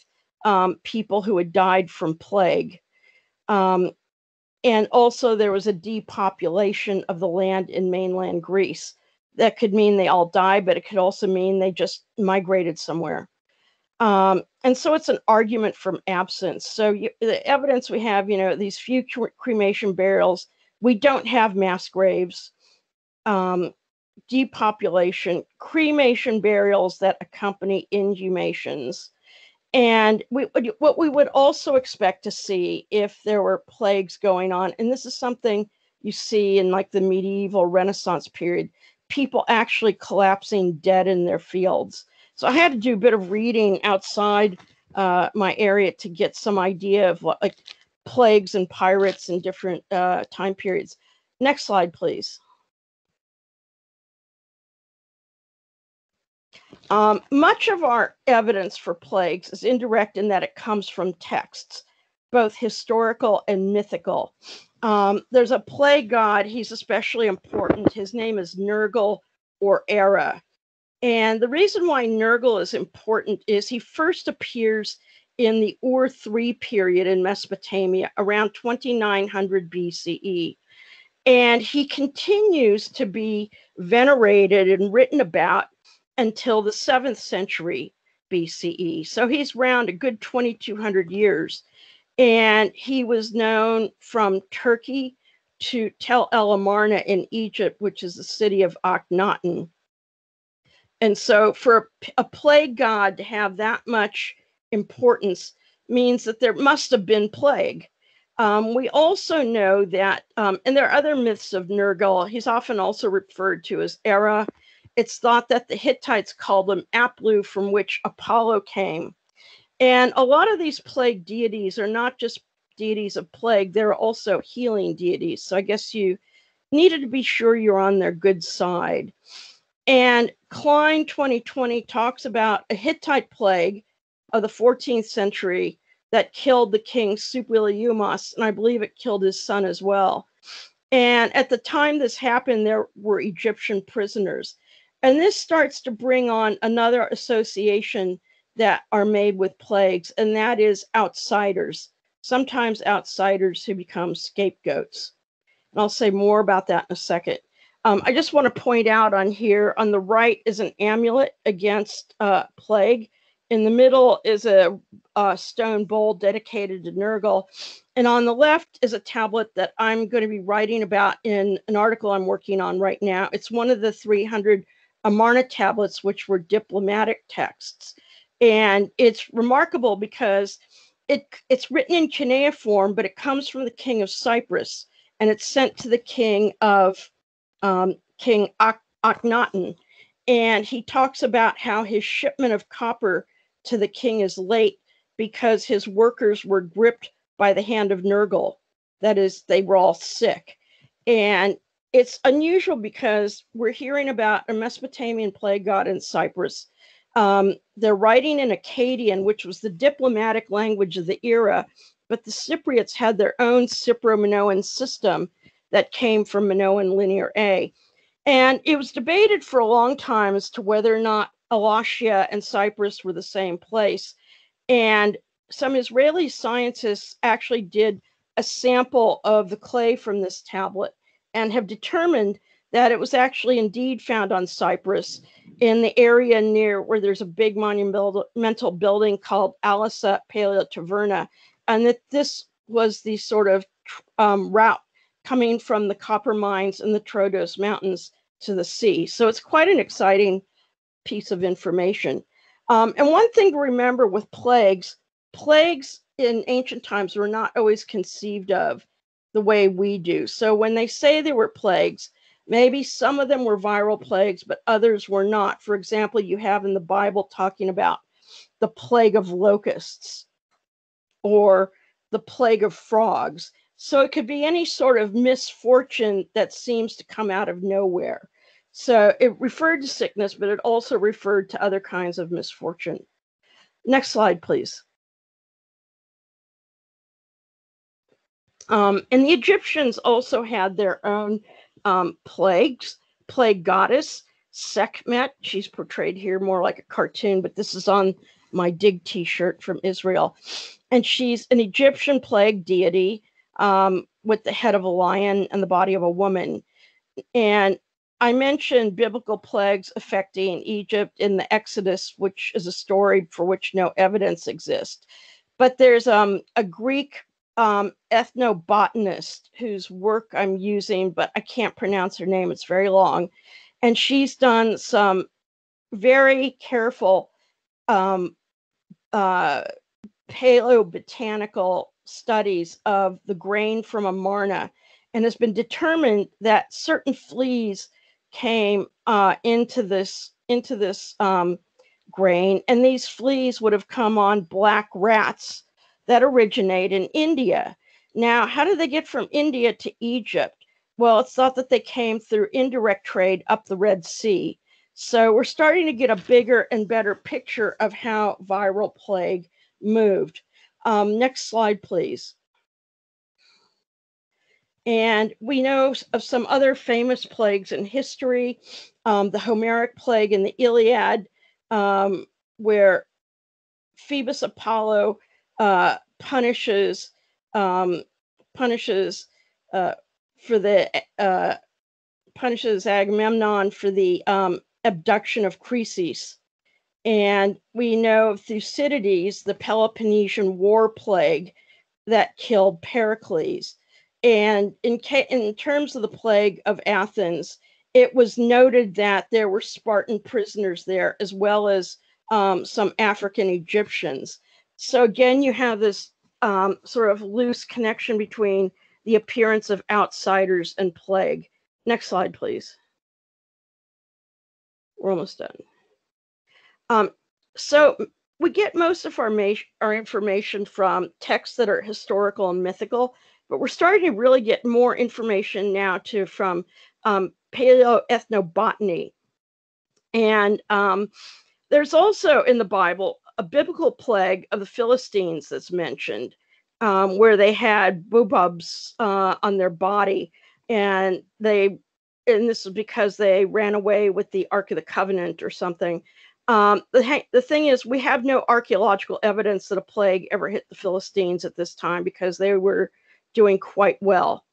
um, people who had died from plague. Um, and also there was a depopulation of the land in mainland Greece. That could mean they all die, but it could also mean they just migrated somewhere. Um, and so it's an argument from absence. So you, the evidence we have, you know, these few cremation burials, we don't have mass graves, um, depopulation, cremation burials that accompany inhumations. And we, what we would also expect to see if there were plagues going on, and this is something you see in like the medieval Renaissance period, people actually collapsing dead in their fields. So I had to do a bit of reading outside uh, my area to get some idea of what like plagues and pirates in different uh, time periods. Next slide, please. Um, much of our evidence for plagues is indirect in that it comes from texts, both historical and mythical. Um, there's a plague god, he's especially important. His name is Nergal or Erra. And the reason why Nergal is important is he first appears in the Ur III period in Mesopotamia around 2900 BCE. And he continues to be venerated and written about until the seventh century BCE. So he's around a good 2200 years. And he was known from Turkey to Tel El Amarna in Egypt, which is the city of Akhenaten. And so for a plague god to have that much importance means that there must have been plague. Um, we also know that, um, and there are other myths of Nergal. He's often also referred to as Erra it's thought that the Hittites called him Aplu, from which Apollo came. And a lot of these plague deities are not just deities of plague, they're also healing deities. So I guess you needed to be sure you're on their good side. And Cline 2020 talks about a Hittite plague of the 14th century that killed the king Suppiluliuma, and I believe it killed his son as well. And at the time this happened, there were Egyptian prisoners. And this starts to bring on another association that are made with plagues, and that is outsiders, sometimes outsiders who become scapegoats. And I'll say more about that in a second. Um, I just want to point out on here on the right is an amulet against uh, plague. In the middle is a, a, stone bowl dedicated to Nergal. And on the left is a tablet that I'm going to be writing about in an article I'm working on right now. It's one of the 300 Amarna tablets, which were diplomatic texts. And it's remarkable because it, it's written in cuneiform, but it comes from the king of Cyprus and it's sent to the king of um, King Ak- Akhenaten. And he talks about how his shipment of copper to the king is late because his workers were gripped by the hand of Nergal. That is, they were all sick. And it's unusual because we're hearing about a Mesopotamian plague god in Cyprus. Um, they're writing in Akkadian, which was the diplomatic language of the era, but the Cypriots had their own Cypro-Minoan system that came from Minoan Linear A. And it was debated for a long time as to whether or not Alatia and Cyprus were the same place. And some Israeli scientists actually did a sample of the clay from this tablet and have determined that it was actually indeed found on Cyprus in the area near where there's a big monumental building called Alisa Paleo Taverna, and that this was the sort of um, route coming from the copper mines in the Troodos Mountains to the sea. So it's quite an exciting piece of information. Um, and one thing to remember with plagues, plagues in ancient times were not always conceived of the way we do. So when they say there were plagues, maybe some of them were viral plagues, but others were not. For example, you have in the Bible talking about the plague of locusts or the plague of frogs. So it could be any sort of misfortune that seems to come out of nowhere. So it referred to sickness, but it also referred to other kinds of misfortune. Next slide, please. Um, and the Egyptians also had their own um, plagues, plague goddess, Sekhmet. She's portrayed here more like a cartoon, but this is on my dig t shirt from Israel. And she's an Egyptian plague deity. Um, with the head of a lion and the body of a woman. And I mentioned biblical plagues affecting Egypt in the Exodus, which is a story for which no evidence exists. But there's um, a Greek um, ethnobotanist whose work I'm using, but I can't pronounce her name, it's very long. And she's done some very careful um, uh, paleobotanical studies of the grain from Amarna and has been determined that certain fleas came uh, into this into this um, grain, and these fleas would have come on black rats that originate in India. Now, how did they get from India to Egypt? Well, it's thought that they came through indirect trade up the Red Sea. So we're starting to get a bigger and better picture of how viral plague moved. Um, next slide, please. And we know of some other famous plagues in history, um, the Homeric plague in the Iliad, um, where Phoebus Apollo uh, punishes um, punishes uh, for the uh, punishes Agamemnon for the um, abduction of Chryses. And we know of Thucydides, the Peloponnesian war plague that killed Pericles. And in, ca- in terms of the plague of Athens, it was noted that there were Spartan prisoners there as well as um, some African Egyptians. So again, you have this um, sort of loose connection between the appearance of outsiders and plague. Next slide, please. We're almost done. Um, so we get most of our, our information from texts that are historical and mythical, but we're starting to really get more information now to from um, paleoethnobotany. And um, there's also in the Bible a biblical plague of the Philistines that's mentioned, um, where they had boobubs uh, on their body, and they and this is because they ran away with the Ark of the Covenant or something. Um, the, the thing is, we have no archaeological evidence that a plague ever hit the Philistines at this time because they were doing quite well.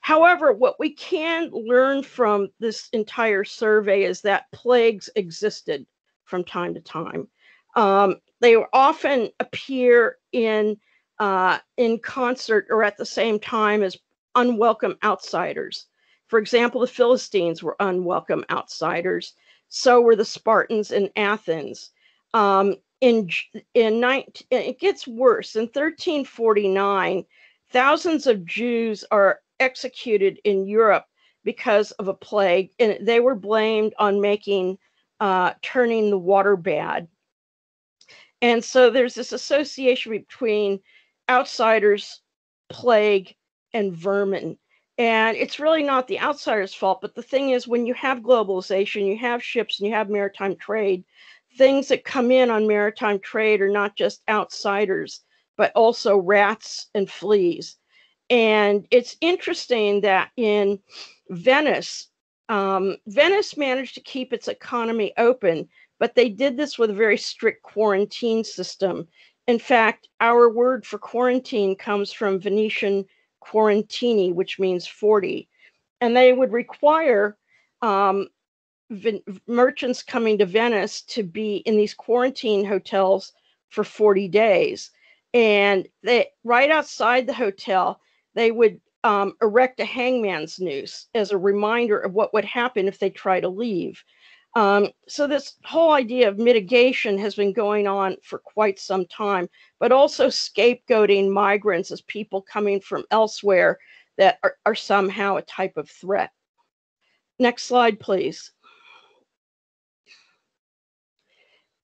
However, what we can learn from this entire survey is that plagues existed from time to time. Um, they often appear in uh, in concert or at the same time as unwelcome outsiders. For example, the Philistines were unwelcome outsiders. So were the Spartans in Athens. Um, in in 19, it gets worse. In 1349, thousands of Jews are executed in Europe because of a plague, and they were blamed on making uh, turning the water bad. And so there's this association between outsiders, plague, and vermin. And it's really not the outsider's fault. But the thing is, when you have globalization, you have ships and you have maritime trade, things that come in on maritime trade are not just outsiders, but also rats and fleas. And it's interesting that in Venice, um, Venice managed to keep its economy open, but they did this with a very strict quarantine system. In fact, our word for quarantine comes from Venetian quarantini, which means 40. And they would require um, merchants coming to Venice to be in these quarantine hotels for 40 days. And they right outside the hotel, they would um, erect a hangman's noose as a reminder of what would happen if they try to leave. Um, so this whole idea of mitigation has been going on for quite some time, but also scapegoating migrants as people coming from elsewhere that are, are somehow a type of threat. Next slide, please.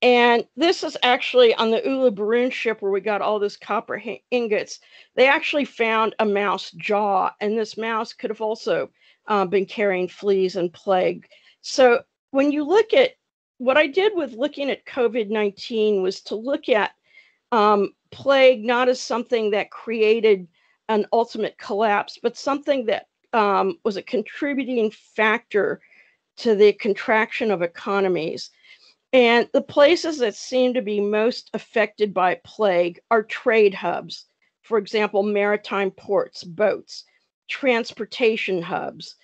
And this is actually on the Uluburun ship where we got all those copper ingots. They actually found a mouse jaw, and this mouse could have also uh, been carrying fleas and plague. So when you look at what I did with looking at COVID 19 was to look at um, plague not as something that created an ultimate collapse, but something that um, was a contributing factor to the contraction of economies. And the places that seem to be most affected by plague are trade hubs. For example, maritime ports, boats. transportation hubs.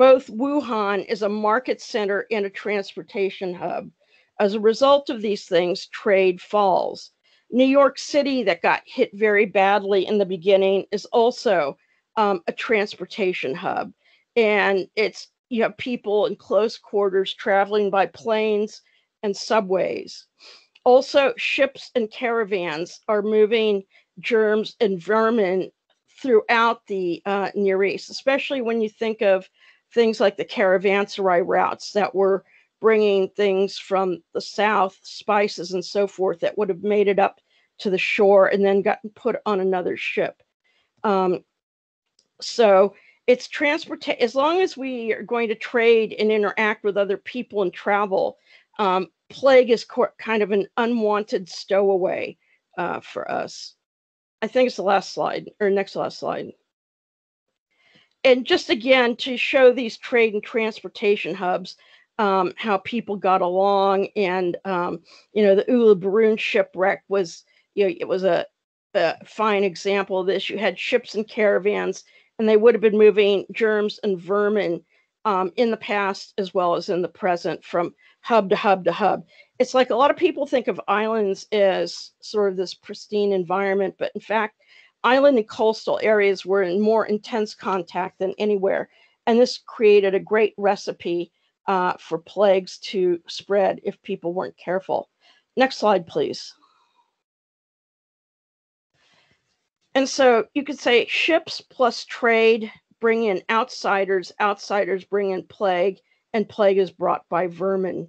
Both Wuhan is a market center and a transportation hub. As a result of these things, trade falls. New York City, that got hit very badly in the beginning, is also um, a transportation hub. And it's, you have people in close quarters traveling by planes and subways. Also, ships and caravans are moving germs and vermin throughout the uh, Near East, especially when you think of things like the caravanserai routes that were bringing things from the south, spices and so forth that would have made it up to the shore and then gotten put on another ship. Um, so it's transport as long as we are going to trade and interact with other people and travel. Um, plague is co- kind of an unwanted stowaway uh, for us. I think it's the last slide or next last slide. And just again to show these trade and transportation hubs, um, how people got along, and um, you know the Uluburun shipwreck was you know it was a, a fine example of this. You had ships and caravans, and they would have been moving germs and vermin um, in the past as well as in the present from hub to hub to hub it's like a lot of people think of islands as sort of this pristine environment, but in fact, island and coastal areas were in more intense contact than anywhere. And this created a great recipe uh, for plagues to spread if people weren't careful. Next slide, please. And so you could say ships plus trade bring in outsiders, outsiders bring in plague, and plague is brought by vermin.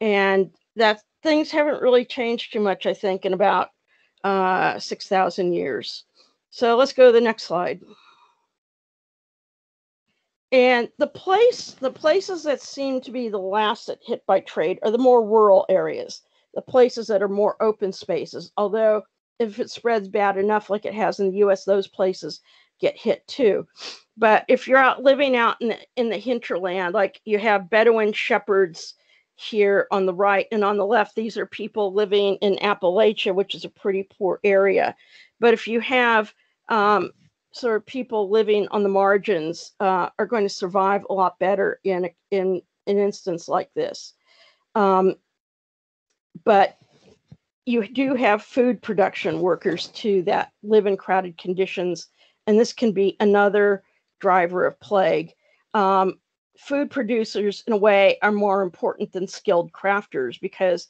And that things haven't really changed too much, I think, in about uh, 6,000 years. So let's go to the next slide. And the place, the places that seem to be the last that hit by trade are the more rural areas, the places that are more open spaces. Although if it spreads bad enough, like it has in the U.S., those places get hit too. But if you're out living out in the, in the hinterland, like you have Bedouin shepherds here on the right and on the left, these are people living in Appalachia, which is a pretty poor area. But if you have um, sort of people living on the margins, uh, are going to survive a lot better in in an instance like this. Um, but you do have food production workers too that live in crowded conditions, and this can be another driver of plague. Um, food producers, in a way, are more important than skilled crafters because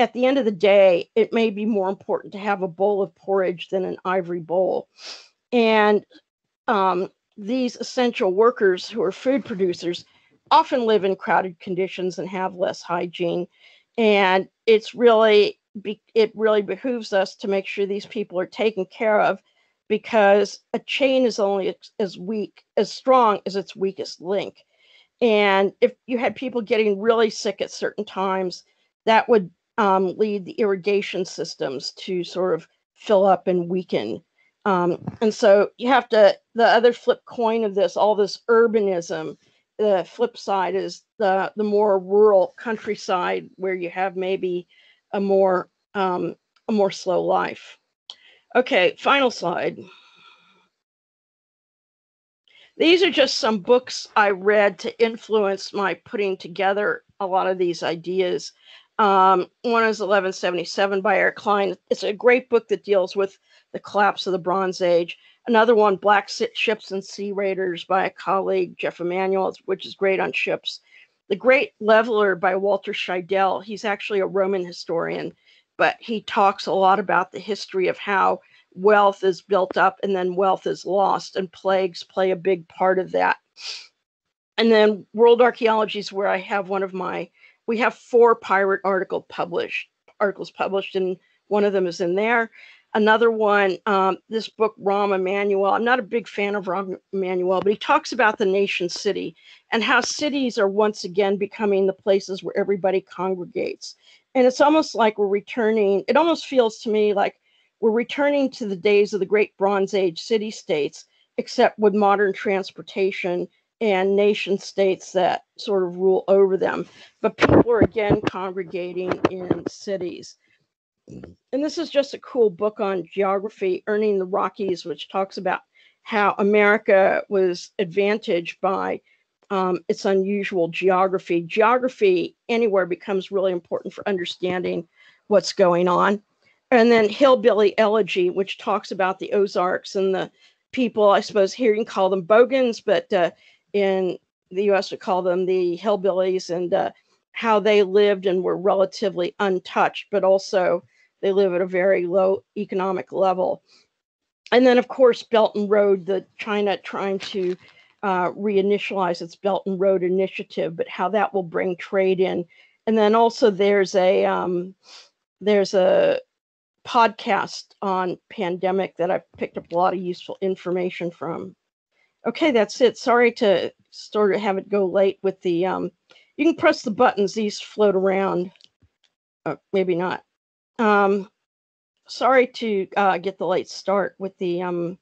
at the end of the day, it may be more important to have a bowl of porridge than an ivory bowl. And um, these essential workers who are food producers often live in crowded conditions and have less hygiene. And it's really it really behooves us to make sure these people are taken care of because a chain is only as weak as strong as its weakest link and if you had people getting really sick at certain times, that would um, lead the irrigation systems to sort of fill up and weaken. Um, and so you have to, the other flip coin of this, all this urbanism, the flip side is the, the more rural countryside where you have maybe a more, um, a more slow life. Okay, final slide. These are just some books I read to influence my putting together a lot of these ideas. Um, one is 1177 by Eric Cline. It's a great book that deals with the collapse of the Bronze Age. Another one, Black Ships and Sea Raiders by a colleague, Jeff Emanuel, which is great on ships. The Great Leveler by Walter Scheidel. He's actually a Roman historian, but he talks a lot about the history of how wealth is built up and then wealth is lost, and plagues play a big part of that. And then world archaeology is where I have one of my. We have four pirate article published articles published, and one of them is in there. Another one, um, this book, Rahm Emanuel. I'm not a big fan of Rahm Emanuel, but he talks about the nation city and how cities are once again becoming the places where everybody congregates. And it's almost like we're returning, it almost feels to me like we're returning to the days of the great Bronze Age city states, except with modern transportation and nation states that sort of rule over them. But people are again congregating in cities. And this is just a cool book on geography, Earning the Rockies, which talks about how America was advantaged by um, its unusual geography. Geography anywhere becomes really important for understanding what's going on. And then Hillbilly Elegy, which talks about the Ozarks and the people, I suppose here you can call them Bogans, but uh, in the US we call them the Hillbillies and uh, how they lived and were relatively untouched, but also they live at a very low economic level. And then, of course, Belt and Road, the China trying to uh, reinitialize its Belt and Road Initiative, but how that will bring trade in. And then also there's a um, there's a podcast on pandemic that I've picked up a lot of useful information from. Okay, that's it. Sorry to sort of have it go late with the um, you can press the buttons, these float around. Uh, maybe not. Um, sorry to uh, get the late start with the um,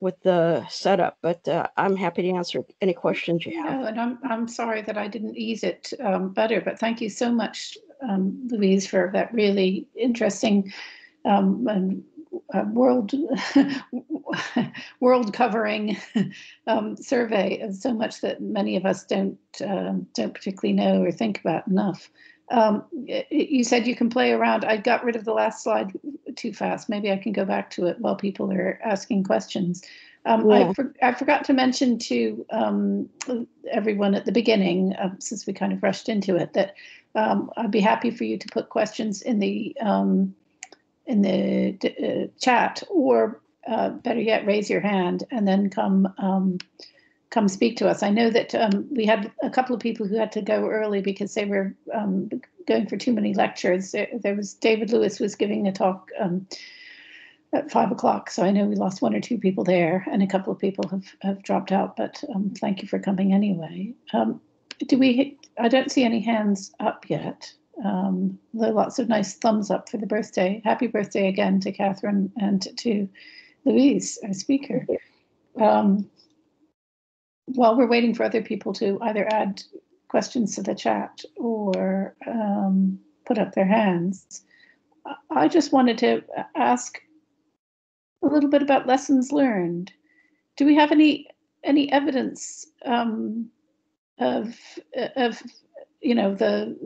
with the setup, but uh, I'm happy to answer any questions you have. No, and I'm, I'm sorry that I didn't ease it um, better, but thank you so much, um, Louise, for that really interesting um, and uh, world world covering um, survey of so much that many of us don't uh, don't particularly know or think about enough. Um, you said you can play around. I got rid of the last slide too fast. Maybe I can go back to it while people are asking questions. Um, yeah. I, for, I, forgot to mention to um, everyone at the beginning, uh, since we kind of rushed into it, that um, I'd be happy for you to put questions in the um, in the uh, chat, or uh, better yet, raise your hand and then come um, come speak to us. I know that um, we had a couple of people who had to go early because they were um, going for too many lectures. There, there, was David Lewis was giving a talk um, at five o'clock, so I know we lost one or two people there, and a couple of people have, have dropped out. But um, thank you for coming anyway. Um, do we? I don't see any hands up yet. Um, lots of nice thumbs up for the birthday. Happy birthday again to Catherine and to Louise, our speaker. Um, while we're waiting for other people to either add questions to the chat or um, put up their hands, I just wanted to ask a little bit about lessons learned. Do we have any any evidence um, of of you know the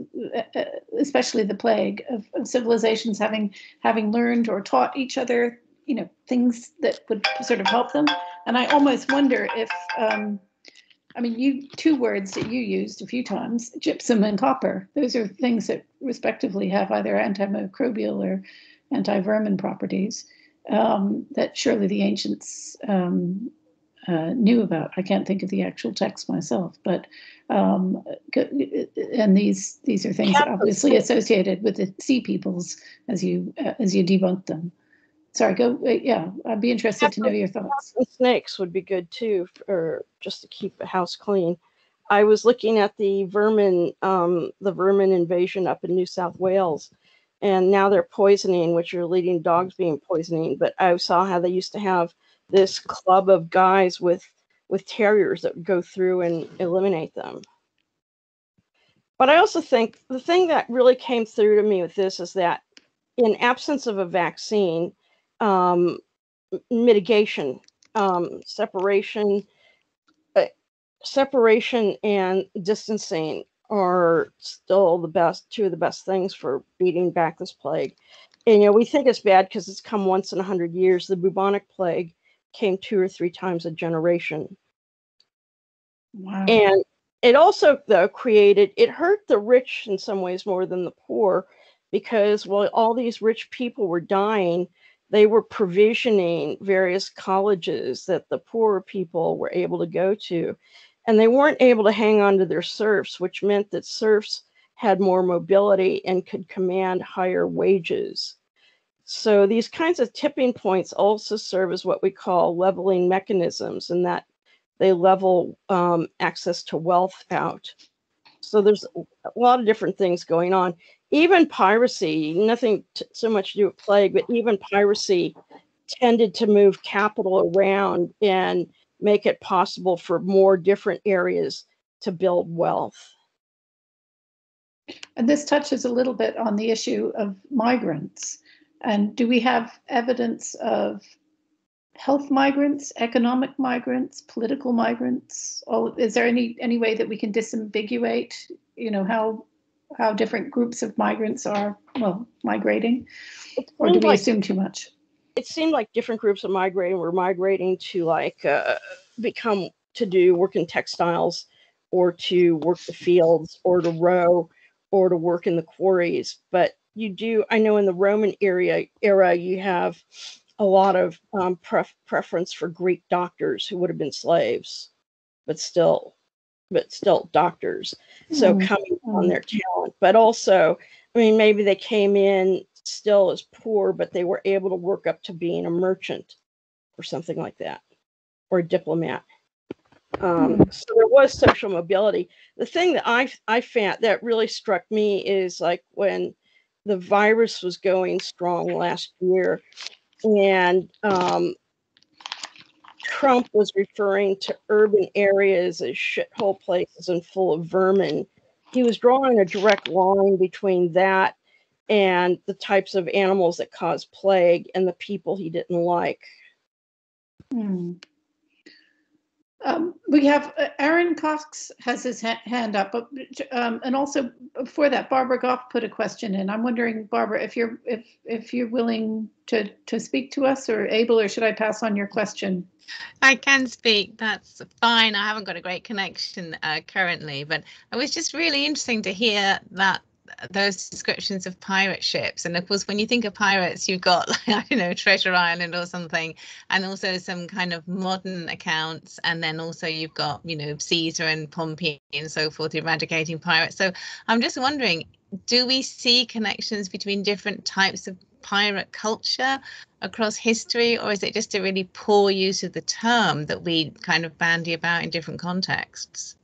especially the plague of, of civilizations having having learned or taught each other you know things that would sort of help them and i almost wonder if um, I mean, you two words that you used a few times, gypsum and copper. Those are things that respectively have either antimicrobial or anti-vermin properties um, that surely the ancients um, uh, knew about. I can't think of the actual text myself, but um, and these these are things obviously associated with the sea peoples as you uh, as you debunk them sorry, go. Yeah, I'd be interested to know your thoughts. Snakes would be good too, or just to keep the house clean. I was looking at the vermin, um, the vermin invasion up in New South Wales, and now they're poisoning, which are leading dogs being poisoning. But I saw how they used to have this club of guys with with terriers that go through and eliminate them. But I also think the thing that really came through to me with this is that in absence of a vaccine, um, mitigation, um, separation, uh, separation and distancing are still the best, two of the best things for beating back this plague. And you know, we think it's bad because it's come once in a hundred years. The bubonic plague came two or three times a generation. Wow. And it also, though, created it hurt the rich in some ways more than the poor because while all these rich people were dying, they were provisioning various colleges that the poorer people were able to go to. And they weren't able to hang on to their serfs, which meant that serfs had more mobility and could command higher wages. So these kinds of tipping points also serve as what we call leveling mechanisms, in that they level um, access to wealth out. So there's a lot of different things going on even piracy, nothing t- so much to do with plague, but even piracy tended to move capital around and make it possible for more different areas to build wealth. And this touches a little bit on the issue of migrants. And do we have evidence of health migrants, economic migrants, political migrants? All, is there any any way that we can disambiguate, you know, how how different groups of migrants are well migrating, or do we like- assume too much? it seemed like different groups of migrating were migrating to like uh, become to do work in textiles or to work the fields or to row or to work in the quarries but you do i know in the roman area era you have a lot of um, pref- preference for greek doctors who would have been slaves but still but still doctors. So Mm, coming on mm. their talent but also i mean maybe they came in still as poor but they were able to work up to being a merchant or something like that or a diplomat. Um, so there was social mobility. The thing that i i found that really struck me is like when the virus was going strong last year and um, Trump was referring to urban areas as shithole places and full of vermin. He was drawing a direct line between that and the types of animals that cause plague and the people he didn't like. Hmm. Um, we have uh, Aaron Cox has his ha- hand up, but um, and also before that, Barbara Goff put a question in. I'm wondering, Barbara, if you're if if you're willing to to speak to us or able, or should I pass on your question? I can speak. That's fine. I haven't got a great connection uh, currently, but it was just really interesting to hear that those descriptions of pirate ships. And of course, when you think of pirates, you've got like, I don't know Treasure Island or something, and also some kind of modern accounts, and then also you've got you know Caesar and Pompey and so forth eradicating pirates. So I'm just wondering, do we see connections between different types of pirate culture across history, or is it just a really poor use of the term that we kind of bandy about in different contexts?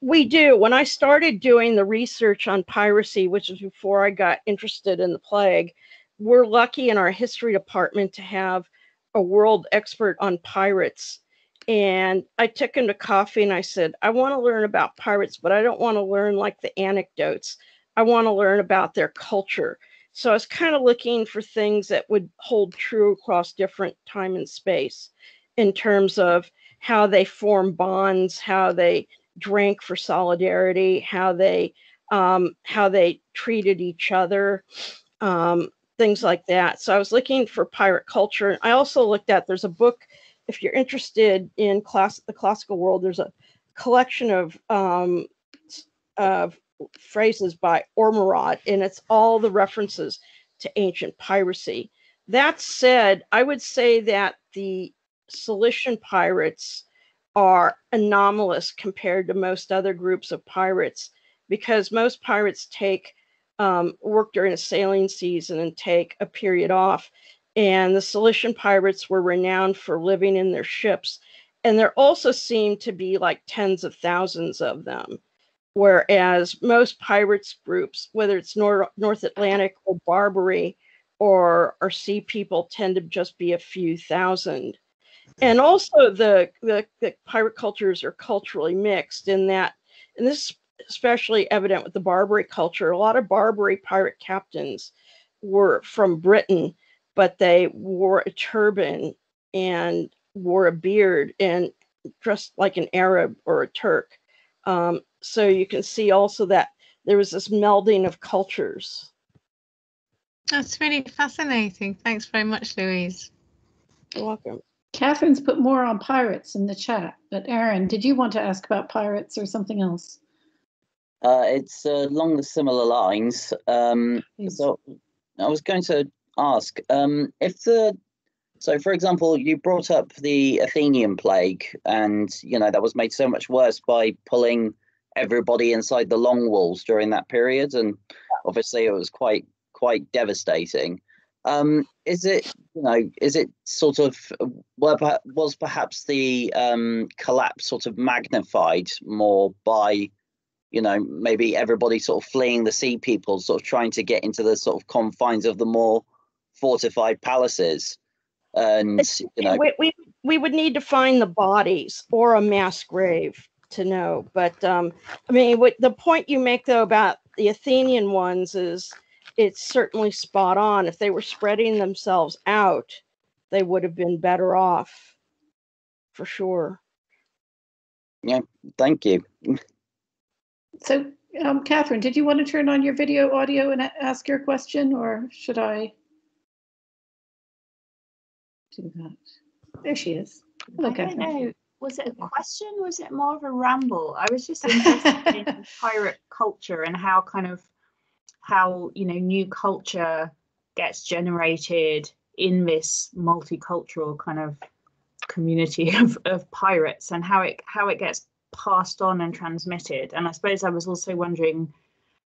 We do. When I started doing the research on piracy, which was before I got interested in the plague, we're lucky in our history department to have a world expert on pirates. And I took him to coffee and I said, I want to learn about pirates, but I don't want to learn like the anecdotes. I want to learn about their culture. So I was kind of looking for things that would hold true across different time and space in terms of how they form bonds, how they drank for solidarity, how they um, how they treated each other, um, things like that. So I was looking for pirate culture. I also looked at there's a book if you're interested in class the classical world. There's a collection of um, of phrases by Ormerod, and it's all the references to ancient piracy. That said, I would say that the Cilician pirates are anomalous compared to most other groups of pirates because most pirates take um, work during a sailing season and take a period off. And the Cilician pirates were renowned for living in their ships. And there also seemed to be like tens of thousands of them. Whereas most pirates groups, whether it's Nor- North Atlantic or Barbary or, or sea people, tend to just be a few thousand and also the, the the pirate cultures are culturally mixed in that and this is especially evident with the barbary culture a lot of barbary pirate captains were from britain but they wore a turban and wore a beard and dressed like an arab or a turk um, so you can see also that there was this melding of cultures That's really fascinating. Thanks very much, Louise. you're welcome Catherine's put more on pirates in the chat, but Aaron, did you want to ask about pirates or something else? Uh, it's uh, along the similar lines. Um, so I was going to ask um, if the so, for example, you brought up the Athenian plague, and you know that was made so much worse by pulling everybody inside the long walls during that period, and obviously it was quite quite devastating. Um, is it you know is it sort of was perhaps the um, collapse sort of magnified more by you know, maybe everybody sort of fleeing the sea people, sort of trying to get into the sort of confines of the more fortified palaces. And, you know, we, we we would need to find the bodies or a mass grave to know. But um, I mean, what the point you make though about the Athenian ones is it's certainly spot on. If they were spreading themselves out, they would have been better off for sure. Yeah, thank you. So, um, Catherine, did you want to turn on your video audio and ask your question, or should I do that? There she is. Hello, I don't know. Was it a question? Was it more of a ramble? I was just interested in pirate culture and how kind of how you know new culture gets generated in this multicultural kind of community of, of pirates and how it how it gets passed on and transmitted. And I suppose I was also wondering,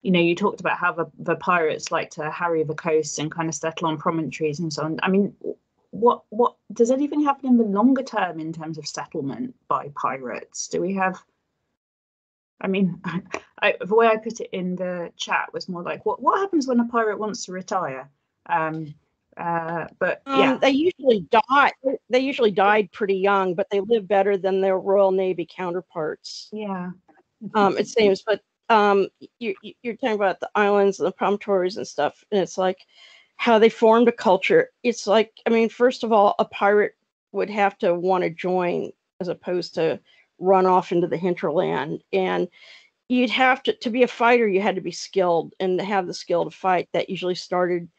you know, you talked about how the, the pirates like to harry the coasts and kind of settle on promontories and so on. I mean, what what does anything happen in the longer term in terms of settlement by pirates? Do we have? I mean, I, the way I put it in the chat was more like, what what happens when a pirate wants to retire? Um, uh, but Um, yeah, They usually die. They usually died pretty young, but they live better than their Royal Navy counterparts. yeah, Um, it seems, but um, you, you- you're talking about the islands and the promontories and stuff, and it's like how they formed a culture. It's like, I mean, first of all, a pirate would have to want to join as opposed to run off into the hinterland, and you'd have to to be a fighter. You had to be skilled, and to have the skill to fight. That usually started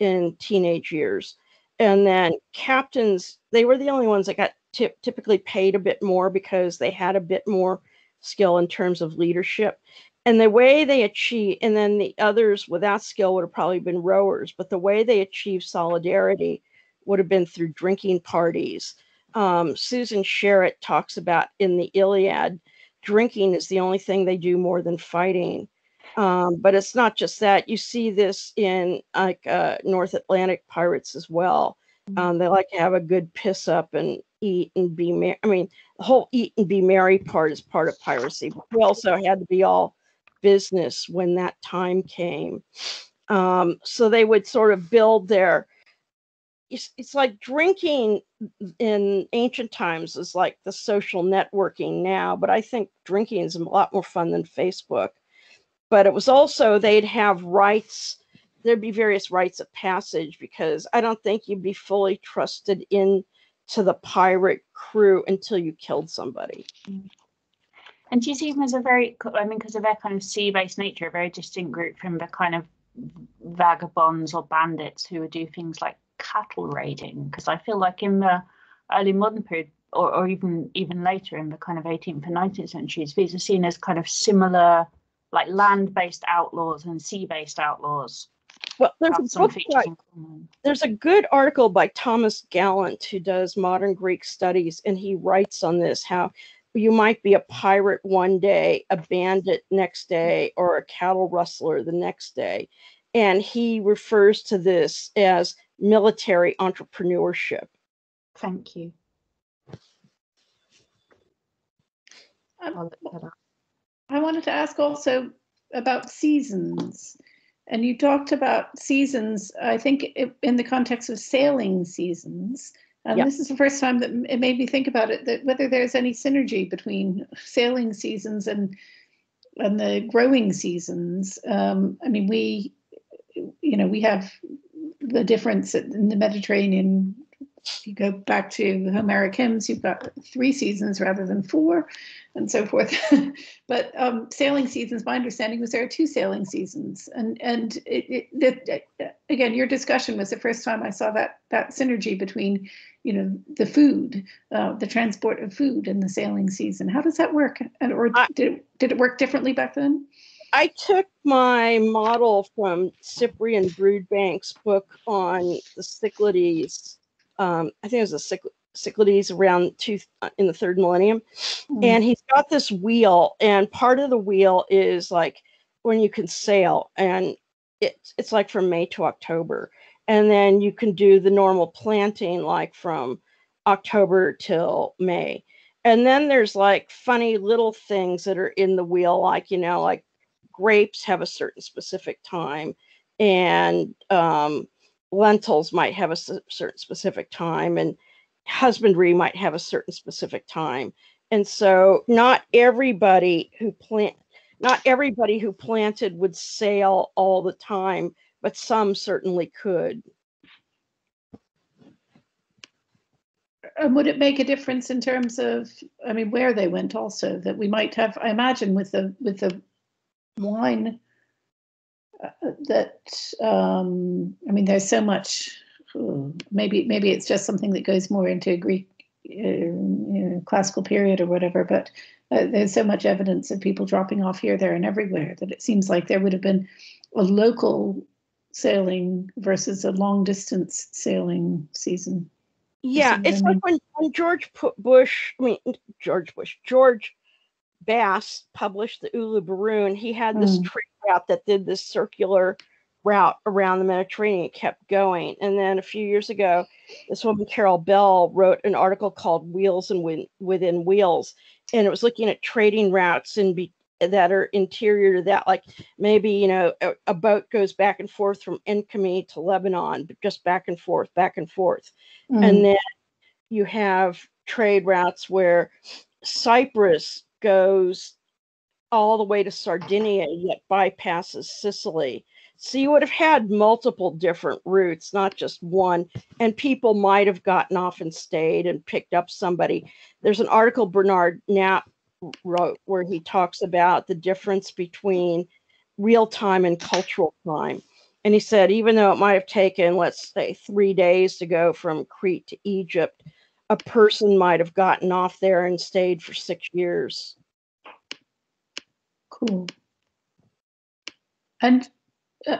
in teenage years, and then captains. They were the only ones that got typ typically paid a bit more because they had a bit more skill in terms of leadership. And the way they achieve, and then the others without skill would have probably been rowers, but the way they achieved solidarity would have been through drinking parties. Um, Susan Sherratt talks about in the Iliad, drinking is the only thing they do more than fighting. Um, but it's not just that. You see this in like uh, North Atlantic pirates as well. Um, they like to have a good piss up and eat and be merry. I mean, the whole eat and be merry part is part of piracy. But we also had to be all business when that time came. Um, so they would sort of build their. It's, it's like drinking in ancient times is like the social networking now, but I think drinking is a lot more fun than Facebook. But it was also they'd have rights. There'd be various rites of passage because I don't think you'd be fully trusted in to the pirate crew until you killed somebody. And do you see them as a very, I mean, because of their kind of sea-based nature, a very distinct group from the kind of vagabonds or bandits who would do things like cattle raiding? Because I feel like in the early modern period, or, or even even later in the kind of 18th and 19th centuries, these are seen as kind of similar, like land-based outlaws and sea-based outlaws. Well, there's a some book by, there's a good article by Thomas Gallant who does modern Greek studies, and he writes on this how you might be a pirate one day, a bandit next day, or a cattle rustler the next day. And he refers to this as military entrepreneurship. Thank you. Um, I'll look that up. I wanted to ask also about seasons. And you talked about seasons, I think i- in the context of sailing seasons. And Yeah. this is the first time that it made me think about it, that whether there's any synergy between sailing seasons and and the growing seasons. Um, I mean, we, you know, we have the difference in the Mediterranean. If you go back to the Homeric hymns, you've got three seasons rather than four, and so forth. but um, sailing seasons, my understanding was there are two sailing seasons, and and it, it, that again, your discussion was the first time I saw that that synergy between, you know, the food, uh, the transport of food, and the sailing season. How does that work? And or did did it work differently back then? I took my model from Cyprian Broodbank's book on the Cyclades. Um, I think it was the Cycl- Cyclades around two uh, in the third millennium. and he's got this wheel and part of the wheel is like when you can sail and it's it's like from may to october and then you can do the normal planting like from october till may and then there's like funny little things that are in the wheel like you know like grapes have a certain specific time and um, lentils might have a certain specific time and husbandry might have a certain specific time and so not everybody who plant not everybody who planted would sail all the time, but some certainly could. and would it make a difference in terms of, I mean, where they went also, that we might have, I imagine with the, with the wine, uh, that, um, I mean, there's so much, maybe, maybe it's just something that goes more into a Greek, uh, you know, classical period or whatever, but uh, there's so much evidence of people dropping off here, there, and everywhere that it seems like there would have been a local sailing versus a long distance sailing season. Yeah, it's like when, when George Bush, I mean George Bush, George Bass published the Uluburun. He had this Mm. trade route that did this circular route around the Mediterranean. It kept going, and then a few years ago, this woman Carol Bell wrote an article called "Wheels and Win- Within Wheels," and it was looking at trading routes and be that are interior to that, like maybe you know a, a boat goes back and forth from Enkomi to Lebanon, but just back and forth, back and forth Mm. and then you have trade routes where Cyprus goes all the way to Sardinia, yet bypasses Sicily. So you would have had multiple different routes, not just one. And people might have gotten off and stayed and picked up somebody. There's an article Bernard Knapp wrote where he talks about the difference between real time and cultural time. And he said, even though it might have taken, let's say, three days to go from Crete to Egypt, a person might have gotten off there and stayed for six years. Cool. And uh,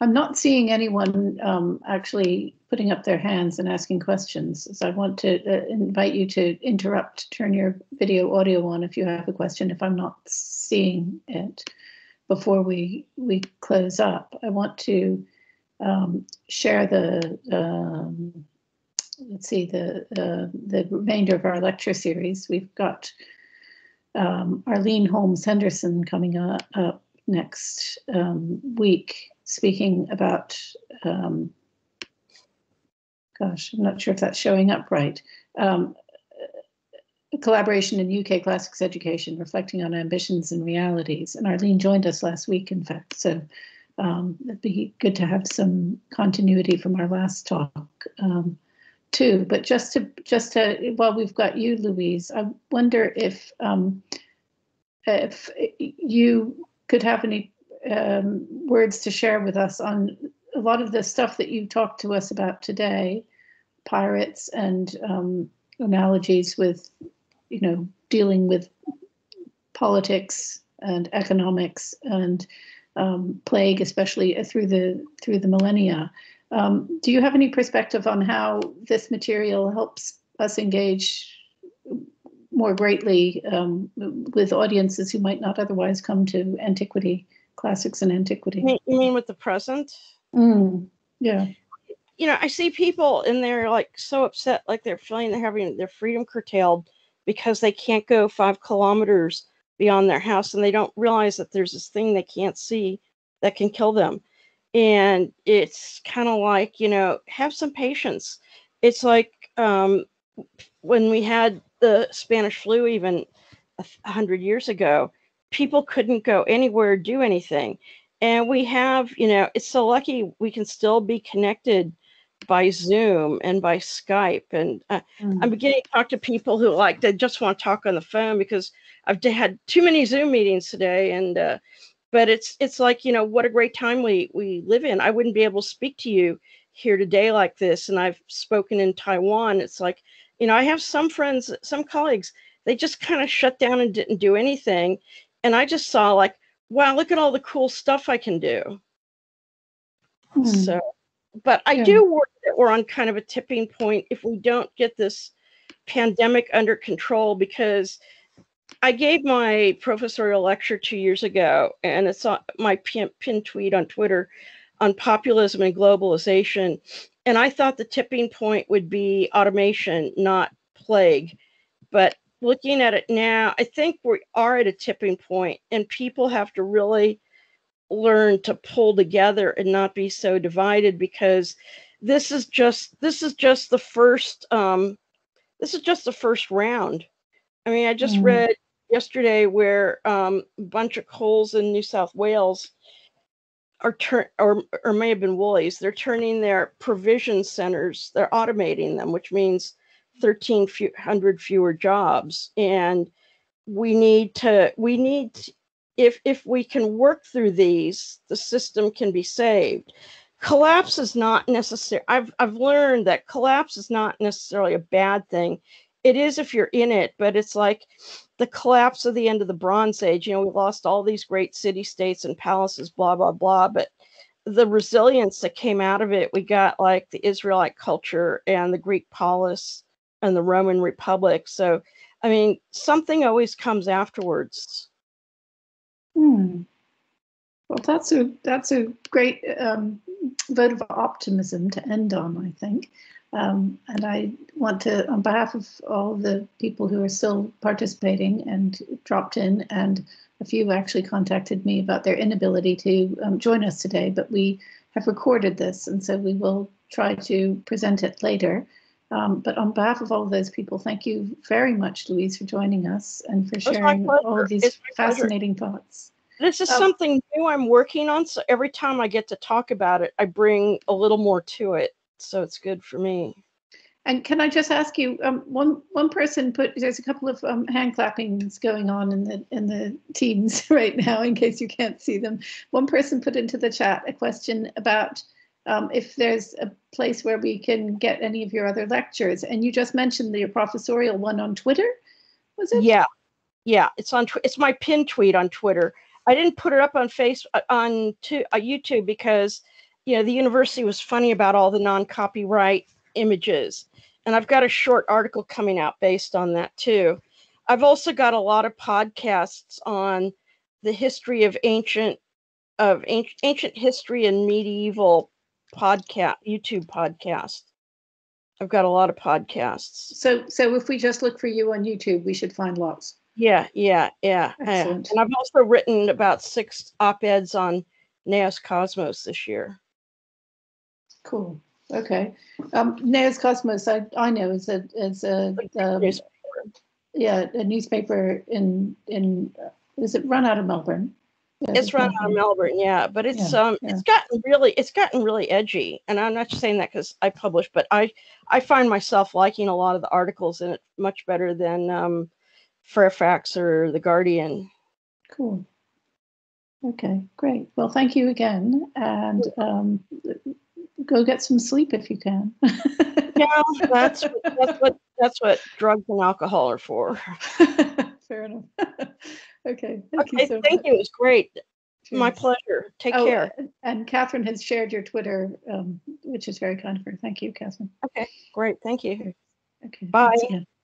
I'm not seeing anyone um, actually putting up their hands and asking questions. So I want to uh, invite you to interrupt, turn your video audio on if you have a question, if I'm not seeing it before we, we close up. I want to um, share the, um, let's see, the, uh, the remainder of our lecture series. We've got um, Arlene Holmes Henderson coming up, next um, week, speaking about, um, gosh, I'm not sure if that's showing up right. Um, collaboration in UK classics education, reflecting on ambitions and realities. And Arlene joined us last week, in fact. So um, it'd be good to have some continuity from our last talk um, too. But just to just to while we've got you, Louise, I wonder if um, if you could have any um, words to share with us on a lot of the stuff that you talked to us about today, pirates and um, analogies with, you know, dealing with politics and economics and um, plague, especially through the through the millennia. Um, do you have any perspective on how this material helps us engage more greatly um, with audiences who might not otherwise come to antiquity, classics and antiquity? You mean, with the present? Mm, yeah. You know, I see people and they're like so upset, like they're feeling they're having their freedom curtailed because they can't go five kilometers beyond their house and they don't realize that there's this thing they can't see that can kill them. And it's kind of like, you know, have some patience. It's like um, when we had the Spanish flu, even a hundred years ago, people couldn't go anywhere, do anything. And we have, you know, it's so lucky we can still be connected by Zoom and by Skype. And uh, I'm beginning to talk to people who like they just want to talk on the phone because I've had too many Zoom meetings today. And uh, but it's it's like you know what a great time we we live in. I wouldn't be able to speak to you here today like this. And I've spoken in Taiwan. It's like you know I have some friends, some colleagues. They just kind of shut down and didn't do anything. And I just saw like, wow, look at all the cool stuff I can do. Hmm. So, but I Yeah. do worry that we're on kind of a tipping point if we don't get this pandemic under control because I gave my professorial lecture two years ago, and it's on my pin, pin tweet on Twitter on populism and globalization. And I thought the tipping point would be automation, not plague. But looking at it now, I think we are at a tipping point, and people have to really learn to pull together and not be so divided because this is just this is just the first um this is just the first round i mean i just Mhm. read yesterday where um a bunch of Coles in new south wales are turn or or may have been woolies they're turning their provision centers they're automating them which means 1300 fewer jobs. And we need to we need to- if if we can work through these the system can be saved. Collapse is not necessary i've i've learned that collapse is not necessarily a bad thing it is if you're in it but it's like the collapse of the end of the bronze age you know we lost all these great city states and palaces blah blah blah but the resilience that came out of it we got like the israelite culture and the greek polis and the roman republic so i mean something always comes afterwards Hmm. Well, that's a that's a great um, vote of optimism to end on, I think. Um, and I want to, on behalf of all the people who are still participating and dropped in, and a few actually contacted me about their inability to um, join us today, but we have recorded this, and so we will try to present it later. Um, but on behalf of all of those people, thank you very much, Louise, for joining us and for sharing all of these my pleasure. fascinating thoughts. This is Oh. something new i'm working on so every time i get to talk about it i bring a little more to it so it's good for me And can I just ask you, um, one one person put there's a couple of um, hand clappings going on in the in the teams right now in case you can't see them. One person put into the chat a question about um, if there's a place where we can get any of your other lectures, and you just mentioned the professorial one on Twitter. Was it? yeah yeah it's on Tw- it's my pin tweet on twitter i didn't put it up on face uh, on to uh, youtube because you know the university was funny about all the non-copyright images. And i've got a short article coming out based on that too. I've also got a lot of podcasts on the history of ancient of ancient, ancient history and medieval podcast youtube podcast i've got a lot of podcasts. So so if we just look for you on YouTube, we should find lots. Yeah, yeah, yeah. yeah. Excellent. And I've also written about six op-eds on Neos Kosmos this year. Cool. Okay. Um, Neos Kosmos, I, I know is a is a um, Newspaper. yeah a newspaper in in uh, is it run out of Melbourne? Yeah, It's run out of Melbourne, yeah, but it's Yeah, um it's gotten really it's gotten really edgy. And I'm not just saying that because I publish, but I I find myself liking a lot of the articles in it much better than um Fairfax or The Guardian. Cool. Okay, great. Well, thank you again, and um, go get some sleep if you can. Yeah, that's what- that's what that's what drugs and alcohol are for. Fair enough. okay. Thank Okay, you so thank much. you. It was great. My pleasure. Take Oh, care. And Catherine has shared your Twitter, um, which is very kind of her. Thank you, Catherine. Okay. Great. Thank you. Okay. Bye. thanks again. Bye.